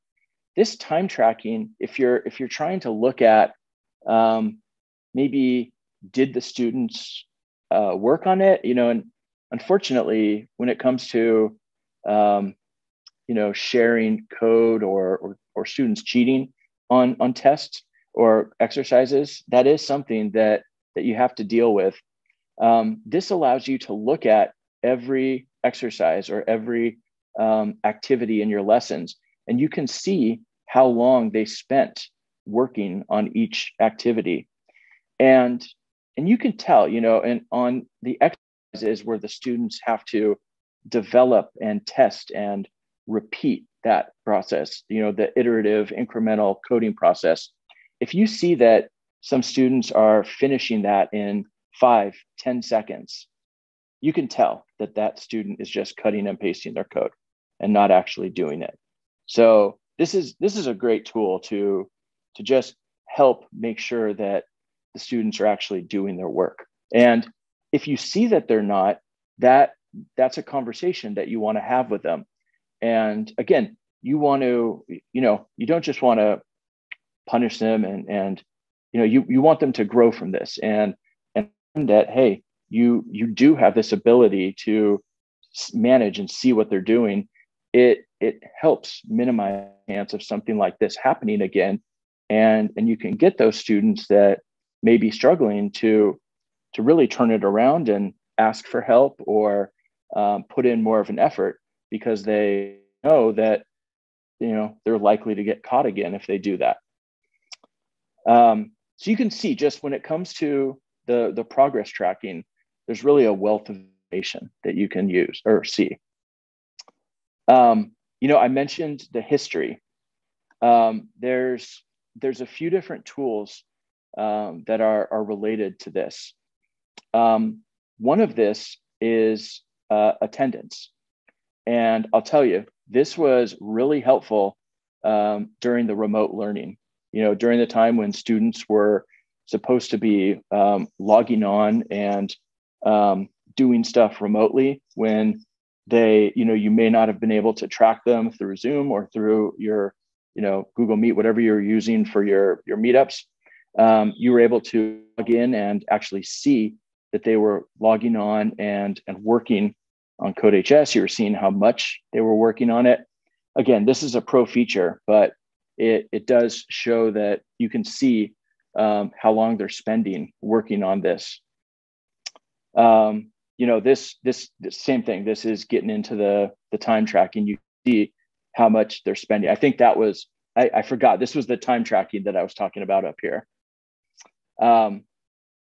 this time tracking if you're if you're trying to look at um, maybe did the students uh, work on it you know and unfortunately when it comes to um, you know sharing code or, or or students cheating on on tests or exercises that is something that that you have to deal with um, this allows you to look at every exercise or every um, activity in your lessons, and you can see how long they spent working on each activity. And and you can tell, you know, and on the exercises where the students have to develop and test and repeat that process, you know, the iterative incremental coding process. If you see that some students are finishing that in five, ten seconds, you can tell that that student is just cutting and pasting their code and not actually doing it. So this is this is a great tool to to just help make sure that the students are actually doing their work. And if you see that they're not, that that's a conversation that you want to have with them. And again, you want to, you know, you don't just want to punish them and and you know you you want them to grow from this. And and that hey you you do have this ability to manage and see what they're doing it it helps minimize chance of something like this happening again and and you can get those students that may be struggling to to really turn it around and ask for help or um, put in more of an effort because they know that you know they're likely to get caught again if they do that um, so you can see just when it comes to the the progress tracking there's really a wealth of information that you can use or see um, you know i mentioned the history um, there's there's a few different tools um, that are, are related to this. Um, one of this is uh, attendance. And I'll tell you, this was really helpful um, during the remote learning. You know, during the time when students were supposed to be um, logging on and um, doing stuff remotely when they, you know, you may not have been able to track them through Zoom or through your you know google meet whatever you're using for your your meetups um, you were able to log in and actually see that they were logging on and and working on CodeHS. You were seeing how much they were working on it. Again, this is a pro feature, but it it does show that you can see um, how long they're spending working on this. Um, you know, this, this this same thing. This is getting into the the time tracking. You see how much they're spending. I think that was I, I forgot. This was the time tracking that I was talking about up here. Um,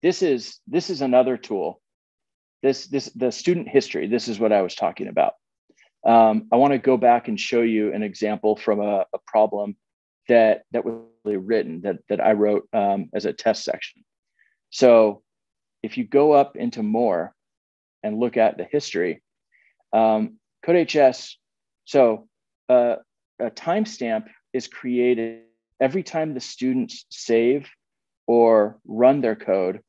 this is this is another tool. This this the student history. This is what I was talking about. Um, I want to go back and show you an example from a, a problem that that was really written that that I wrote um, as a test section. So if you go up into more and look at the history, um, CodeHS. So uh, a timestamp is created every time the students save or run their code.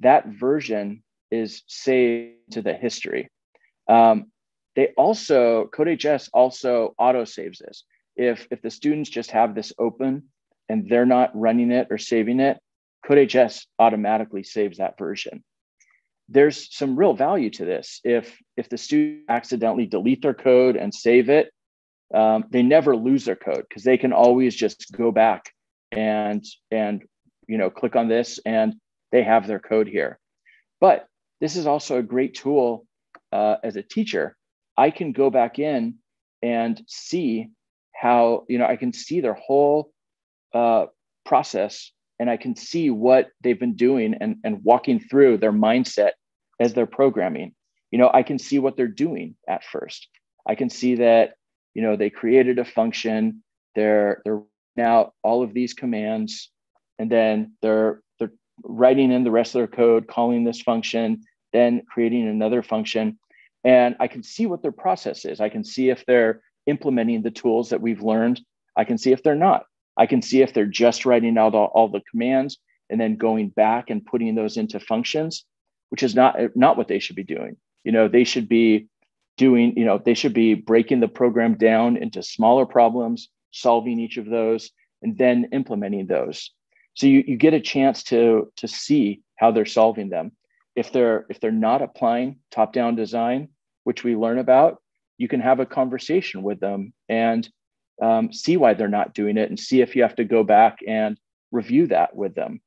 That version is saved to the history. Um, they also CodeHS also auto saves this. If if the students just have this open and they're not running it or saving it, CodeHS automatically saves that version. There's some real value to this. If if the student accidentally delete their code and save it, um, they never lose their code because they can always just go back and and you know click on this and they have their code here but this is also a great tool uh, as a teacher. I can go back in and see how you know i can see their whole uh, process and i can see what they've been doing and, and walking through their mindset as they're programming. You know i can see what they're doing at first. I can see that you know they created a function they're they're now all of these commands and then they're they're writing in the rest of their code calling this function then creating another function. And i can see what their process is. I can see if they're implementing the tools that we've learned. I can see if they're not. I can see if they're just writing out all, all the commands and then going back and putting those into functions which is not not what they should be doing. You know they should be doing, you know, they should be breaking the program down into smaller problems, solving each of those, and then implementing those. So you, you get a chance to, to see how they're solving them. If they're if they're not applying top-down design, which we learn about, you can have a conversation with them and um, see why they're not doing it and see if you have to go back and review that with them.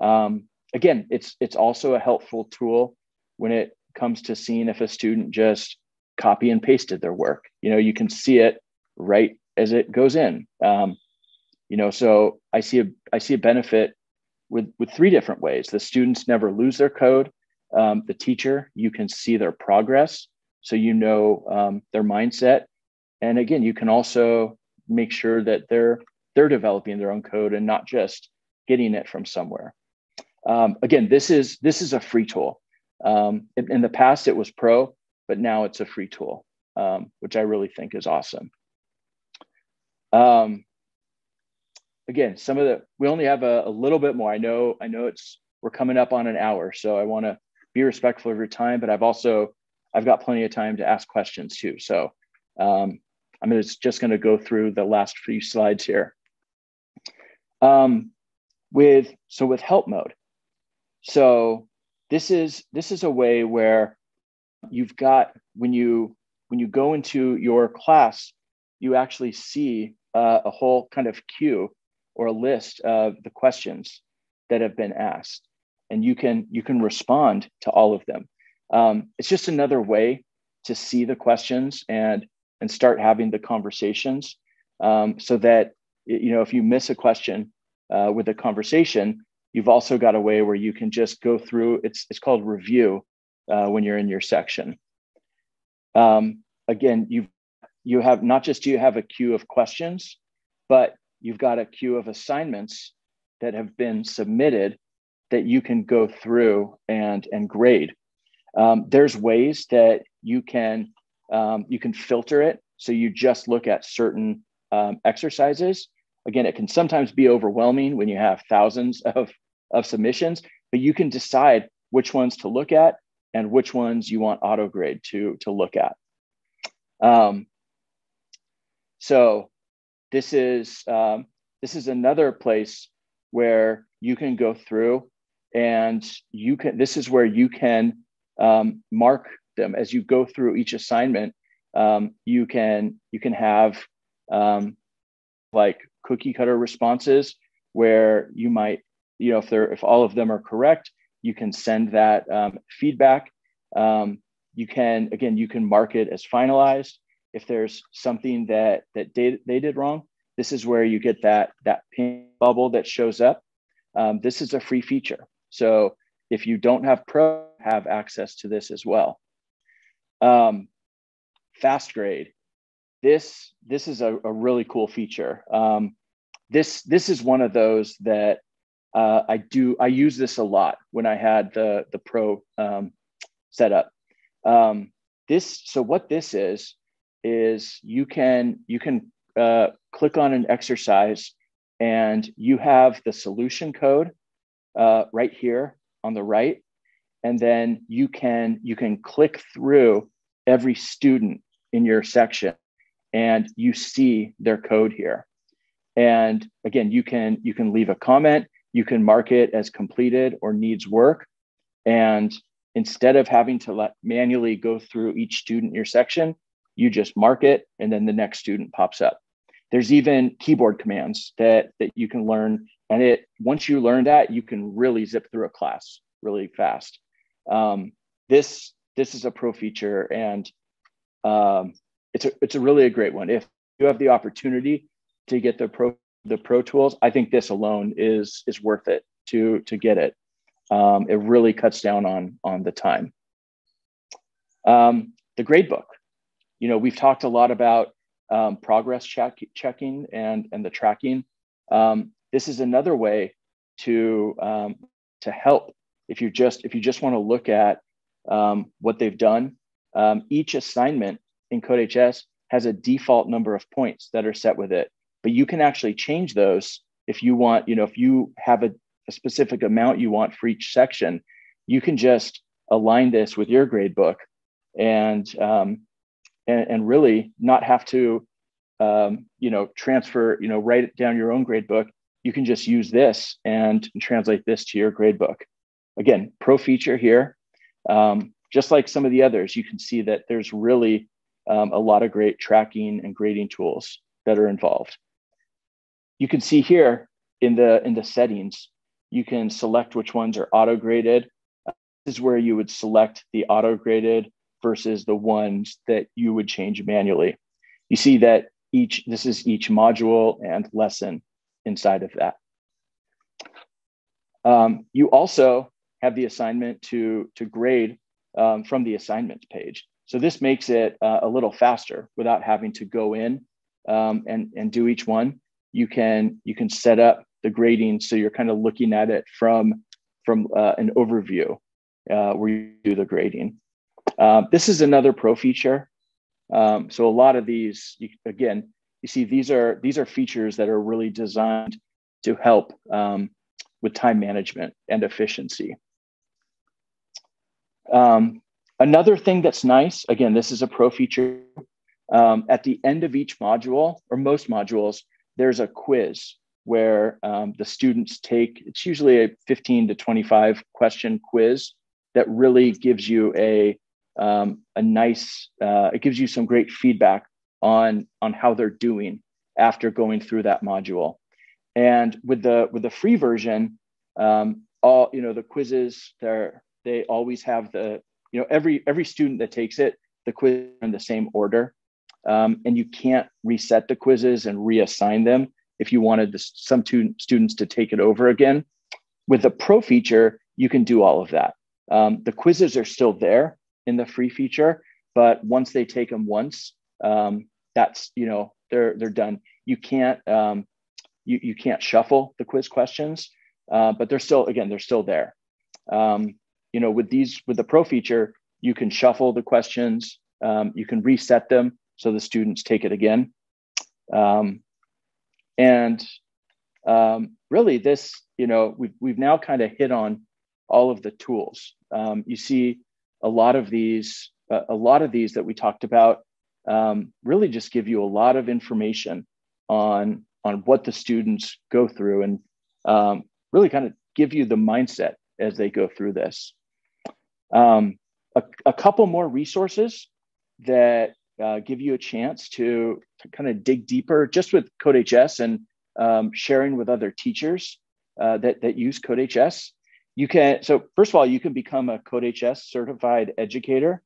Um, again, it's it's also a helpful tool when it comes to seeing if a student just copy and pasted their work. You know, you can see it right as it goes in. Um, you know, so I see a I see a benefit with with three different ways. The students never lose their code. Um, the teacher, you can see their progress, so you know um, their mindset. And again, you can also make sure that they're they're developing their own code and not just getting it from somewhere. Um, again, this is this is a free tool. Um, in, in, the past, it was pro but now it's a free tool, um, which I really think is awesome. Um, again, some of the we only have a, a, little bit more. I know I know it's we're coming up on an hour, so I want to be respectful of your time, but I've also I've got plenty of time to ask questions too. So um, I'm just going to go through the last few slides here. Um, with so with help mode, so this is this is a way where you've got when you when you go into your class you actually see uh, a whole kind of queue or a list of the questions that have been asked, and you can you can respond to all of them. Um, it's just another way to see the questions and and start having the conversations um, so that you know if you miss a question uh, with a conversation you've also got a way where you can just go through it's it's called review uh, when you're in your section um, again you you have not just do you have a queue of questions but you've got a queue of assignments that have been submitted that you can go through and and grade. Um, there's ways that you can um, you can filter it. So you just look at certain um, exercises. Again it can sometimes be overwhelming when you have thousands of of submissions but you can decide which ones to look at and which ones you want auto grade to to look at. Um, so this is um, this is another place where you can go through and you can this is where you can um, mark them as you go through each assignment. Um, you can you can have um, like cookie cutter responses where you might you know if they're if all of them are correct, you can send that um, feedback. Um, you can again you can mark it as finalized. If there's something that that they, they did wrong, this is where you get that that pink bubble that shows up. Um, this is a free feature. So if you don't have Pro, have access to this as well. Um, fast grade. This this is a, a really cool feature. Um, this this is one of those that uh, I do. I use this a lot when I had the the Pro um, setup. Um, this so what this is is you can you can uh, click on an exercise and you have the solution code uh, right here on the right. And then you can you can click through every student in your section and you see their code here. And again you can you can leave a comment. You can mark it as completed or needs work. And instead of having to let manually go through each student in your section you just mark it and then the next student pops up there's even keyboard commands that that you can learn. And it once you learn that you can really zip through a class really fast. Um, this this is a pro feature and um, it's a it's a really a great one. If you have the opportunity to get the pro the pro tools i think this alone is is worth it to to get it. Um, it really cuts down on on the time. Um, the gradebook. You know we've talked a lot about um, progress check, checking and and the tracking. Um, this is another way to um, to help if you just if you just want to look at um, what they've done. Um, each assignment in CodeHS has a default number of points that are set with it but you can actually change those if you want you know if you have a, a specific amount you want for each section you can just align this with your grade book and um, and, and really not have to um, you know transfer you know write down your own grade book you can just use this and translate this to your grade book again pro feature here. Um, just like some of the others you can see that there's really um, a lot of great tracking and grading tools that are involved. You can see here in the in the settings you can select which ones are auto graded this is where you would select the auto graded versus the ones that you would change manually. You see that each, this is each module and lesson inside of that. Um, you also have the assignment to, to grade um, from the assignments page. So this makes it uh, a little faster without having to go in um, and, and do each one. You can, you can set up the grading so you're kind of looking at it from, from uh, an overview uh, where you do the grading. Um, this is another pro feature. Um, so a lot of these, you, again, you see these are these are features that are really designed to help um, with time management and efficiency. Um, another thing that's nice, again, this is a pro feature. Um, at the end of each module, or most modules, there's a quiz where um, the students take, it's usually a 15 to 25 question quiz that really gives you a um, a nice uh, it gives you some great feedback on on how they're doing after going through that module and with the with the free version, um, all you know the quizzes they're they always have the you know every every student that takes it the quiz in the same order, um, and you can't reset the quizzes and reassign them if you wanted the, some tu- students to take it over again. With the pro feature, you can do all of that. Um, the quizzes are still there in the free feature, but once they take them once, um, that's you know they're they're done. You can't um, you you can't shuffle the quiz questions, uh, but they're still again they're still there. Um, you know with these with the pro feature, you can shuffle the questions, um, you can reset them so the students take it again, um, and um, really this you know we've we've now kind of hit on all of the tools. Um, you see a lot of these a lot of these that we talked about um, really just give you a lot of information on on what the students go through and um, really kind of give you the mindset as they go through this. Um, a, a, couple more resources that uh, give you a chance to, to kind of dig deeper just with CodeHS and um, sharing with other teachers uh, that, that use CodeHS. You can, so first of all, you can become a CodeHS certified educator.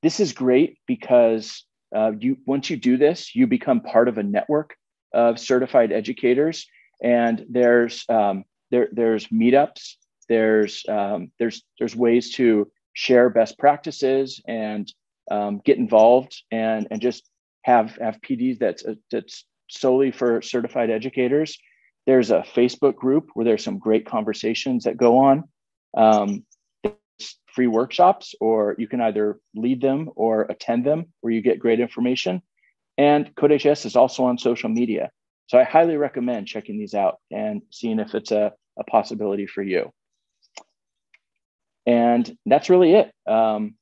This is great because uh, you once you do this, you become part of a network of certified educators, and there's um, there there's meetups, there's um, there's there's ways to share best practices and um, get involved and and just have have PDs that's uh, that's solely for certified educators. There's a Facebook group where there's some great conversations that go on. Um, free workshops, or you can either lead them or attend them where you get great information. And CodeHS is also on social media. So I highly recommend checking these out and seeing if it's a, a possibility for you. And that's really it. Um,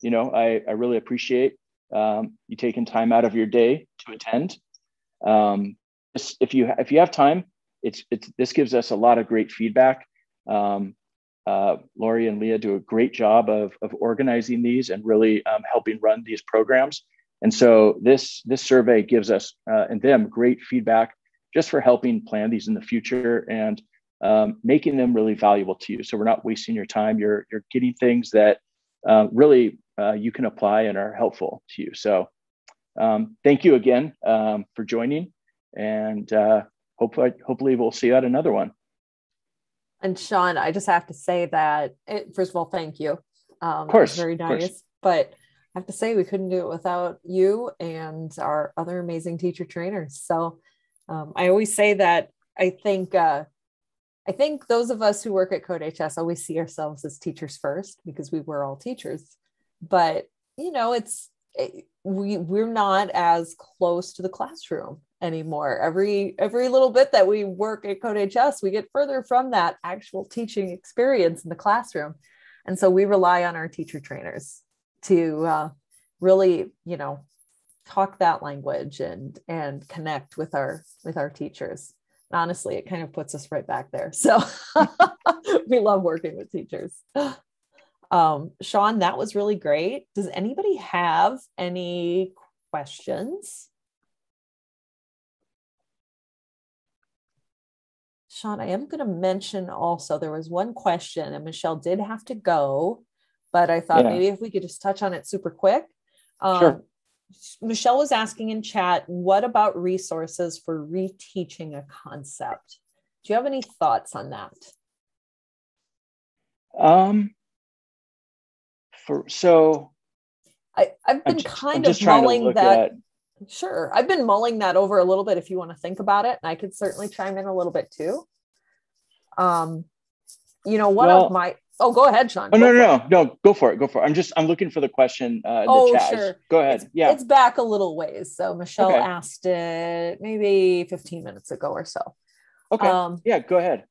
you know, I, I really appreciate um, you taking time out of your day to attend. Um, if you if you have time, it's, it's this gives us a lot of great feedback. Um, uh, Lori and Leah do a great job of, of organizing these and really um, helping run these programs. And so this this survey gives us uh, and them great feedback just for helping plan these in the future and um, making them really valuable to you. So we're not wasting your time. You're you're getting things that uh, really uh, you can apply and are helpful to you. So um, thank you again um, for joining, and uh, hopefully hopefully we'll see you at another one. And Sean, I just have to say that it, first of all, thank you. Um, of course, very nice. But I have to say we couldn't do it without you and our other amazing teacher trainers. So um, I always say that I think uh, I think those of us who work at CodeHS always see ourselves as teachers first because we were all teachers. But you know, it's it, we we're not as close to the classroom anymore. Every every little bit that we work at CodeHS, we get further from that actual teaching experience in the classroom, and so we rely on our teacher trainers to uh, really, you know, talk that language and and connect with our with our teachers. And honestly, it kind of puts us right back there. So [LAUGHS] we love working with teachers. [GASPS] Um, Sean, that was really great. Does anybody have any questions? Sean, I am going to mention also there was one question, and Michelle did have to go, but I thought yeah. maybe if we could just touch on it super quick. Um, sure. Michelle was asking in chat, what about resources for reteaching a concept? Do you have any thoughts on that? Um, for so I, I've been just, kind of mulling that. At, Sure. I've been mulling that over a little bit if you want to think about it. And I could certainly chime in a little bit too. Um, you know, one well, of my oh go ahead, Sean. Oh, no, no, no, no, go for it. Go for it. I'm just I'm looking for the question uh in oh, the chat. Sure. Go ahead. It's, yeah. It's back a little ways. So Michelle okay. asked it maybe 15 minutes ago or so. Okay. Um, yeah, go ahead.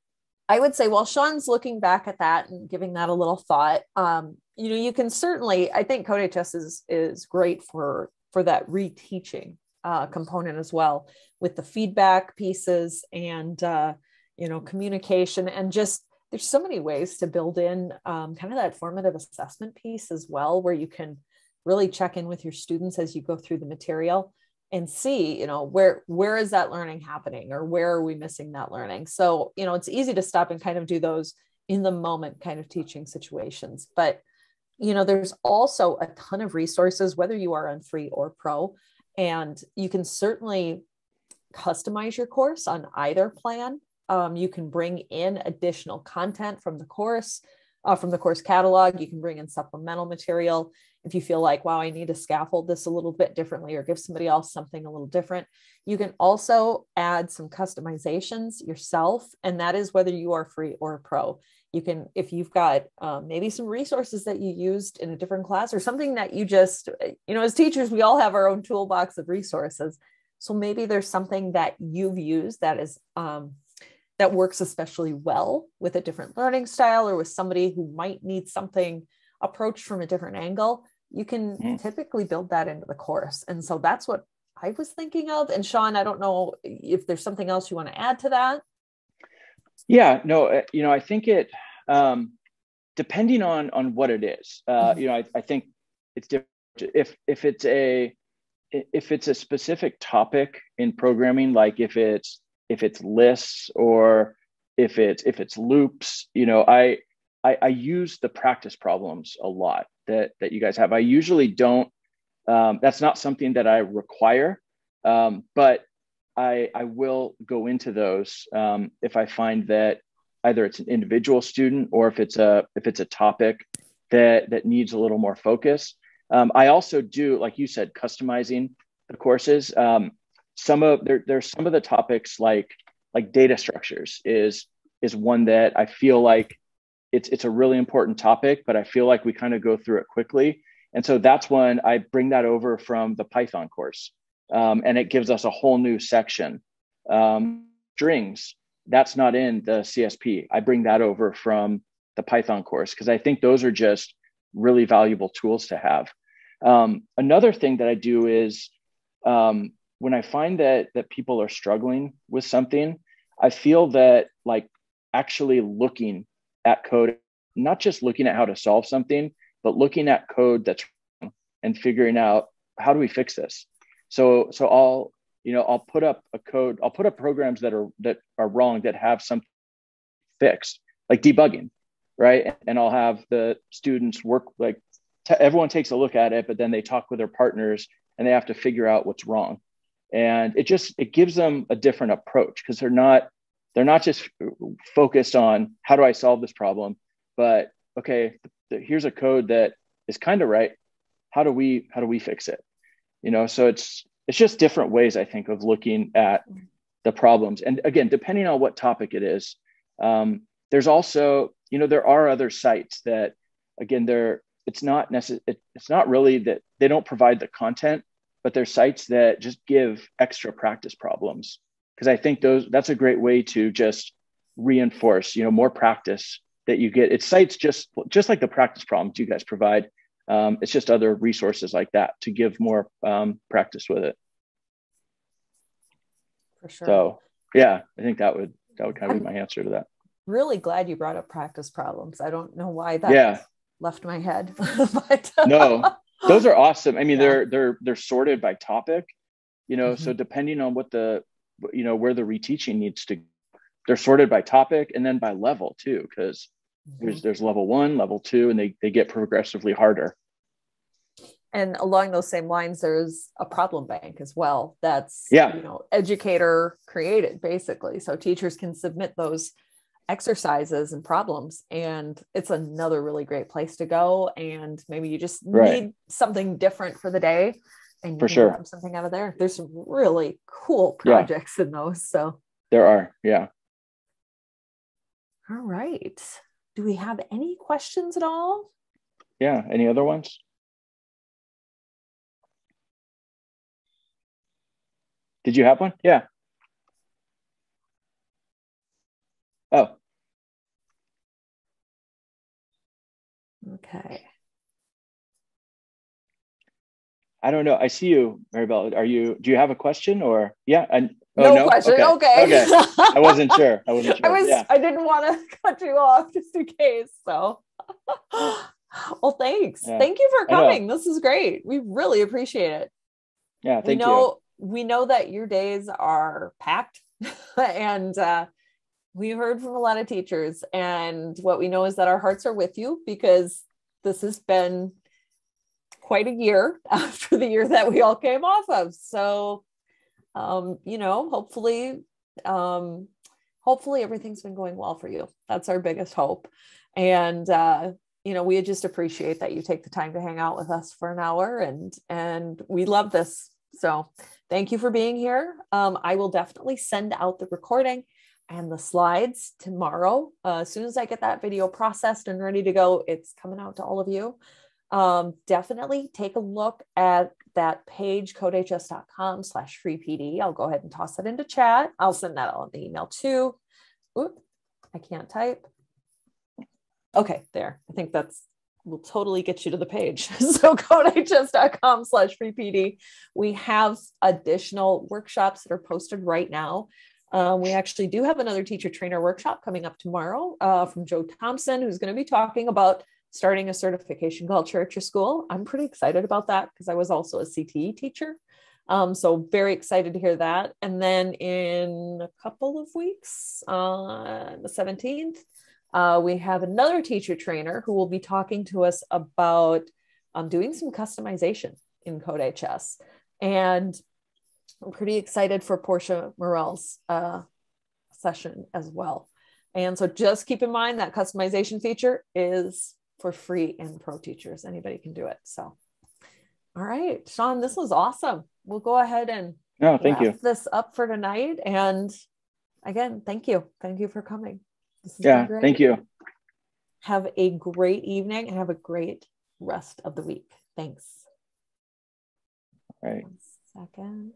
I would say while Sean's looking back at that and giving that a little thought, um, you know, you can certainly, I think CodeHS is is great for for that reteaching uh, component as well with the feedback pieces and uh, you know communication and just there's so many ways to build in um, kind of that formative assessment piece as well where you can really check in with your students as you go through the material and see you know where where is that learning happening or where are we missing that learning? So you know it's easy to stop and kind of do those in the moment kind of teaching situations. But you know there's also a ton of resources whether you are on free or pro and you can certainly customize your course on either plan um, you can bring in additional content from the course uh, from the course catalog. You can bring in supplemental material if you feel like wow i need to scaffold this a little bit differently or give somebody else something a little different. You can also add some customizations yourself and that is whether you are free or pro. You can if you've got um, maybe some resources that you used in a different class or something that you just you know as teachers we all have our own toolbox of resources. So maybe there's something that you've used that is um, that works especially well with a different learning style or with somebody who might need something approached from a different angle you can mm. typically build that into the course and so that's what i was thinking of and sean i don't know if there's something else you want to add to that yeah, no, uh, you know, I think it, um, depending on on what it is, uh, mm-hmm. you know, I, I think it's different. If if it's a if it's a specific topic in programming, like if it's if it's lists or if it's if it's loops, you know, I I, I use the practice problems a lot that that you guys have. I usually don't. Um, that's not something that I require, um, but I, I will go into those um, if I find that either it's an individual student or if it's a if it's a topic that that needs a little more focus. Um, I also do, like you said, customizing the courses. Some of there there's some of the topics like like data structures is is one that I feel like it's it's a really important topic, but I feel like we kind of go through it quickly. And so that's when I bring that over from the Python course um, and it gives us a whole new section. Um, strings, that's not in the CSP. I bring that over from the Python course because I think those are just really valuable tools to have. Um, another thing that I do is um, when I find that that people are struggling with something, I feel that like actually looking at code, not just looking at how to solve something, but looking at code that's wrong and figuring out how do we fix this so so I'll you know I'll put up a code, I'll put up programs that are that are wrong that have some fixed, like debugging, right? And I'll have the students work like t- everyone takes a look at it, but then they talk with their partners and they have to figure out what's wrong. And it just it gives them a different approach because they're not they're not just focused on how do I solve this problem, but okay, here's a code that is kind of right. How do we how do we fix it? you know so it's it's just different ways i think of looking at the problems and again depending on what topic it is um, there's also you know there are other sites that again they're it's not necessary it's not really that they don't provide the content but they're sites that just give extra practice problems because i think those that's a great way to just reinforce you know more practice that you get it's sites just just like the practice problems you guys provide um, it's just other resources like that to give more um, practice with it. For sure. So yeah, I think that would that would kind of I'm be my answer to that. Really glad you brought up practice problems. I don't know why that yeah. left my head. [LAUGHS] but no, [LAUGHS] [GASPS] those are awesome. I mean, yeah. they're they're they're sorted by topic, you know. Mm-hmm. So depending on what the you know where the reteaching needs to, they're sorted by topic and then by level too, because Mm-hmm. There's there's level one, level two, and they they get progressively harder. And along those same lines, there's a problem bank as well. That's yeah. you know educator created basically, so teachers can submit those exercises and problems and it's another really great place to go and maybe you just right. need something different for the day and you for sure something out of there there's some really cool projects yeah. in those so there are yeah all right do we have any questions at all? Yeah, any other ones? Did you have one? Yeah. Oh. Okay. I don't know. I see you, Maribel. Are you? Do you have a question or? Yeah. And oh, no, no, question. Okay. Okay. okay. I wasn't [LAUGHS] sure. I wasn't sure. I was. Yeah. I didn't want to [LAUGHS] cut you off just in case. So. [GASPS] well, thanks. Yeah. Thank you for coming. This is great. We really appreciate it. Yeah. Thank we know, we know that your days are packed [LAUGHS] and uh, we heard from a lot of teachers and what we know is that our hearts are with you because this has been quite a year [LAUGHS] after the year that we all came off of. So um, you know hopefully um, hopefully everything's been going well for you. That's our biggest hope. And uh, you know we just appreciate that you take the time to hang out with us for an hour and and we love this. So thank you for being here. Um, i will definitely send out the recording and the slides tomorrow uh, as soon as i get that video processed and ready to go it's coming out to all of you um, definitely take a look at that page codehs.com slash free pd i'll go ahead and toss that into chat i'll send that in the email too Oop, i can't type Okay, there. I think that's will totally get you to the page. [LAUGHS] so codehs.com slash free PD. We have additional workshops that are posted right now. Um, we actually do have another teacher trainer workshop coming up tomorrow uh, from Joe Thompson, who's going to be talking about starting a certification culture at your school. I'm pretty excited about that because I was also a CTE teacher. Um, so very excited to hear that. And then in a couple of weeks, on the 17th, uh, we have another teacher trainer who will be talking to us about um, doing some customization in CodeHS. And I'm pretty excited for Portia Morell's uh, session as well. And so just keep in mind that customization feature is for free in pro teachers. Anybody can do it. So, all right, Sean, this was awesome. We'll go ahead and no, thank you. this up for tonight. And again, thank you. Thank you for coming yeah, thank you. Have a great evening and have a great rest of the week. Thanks. All right. One second.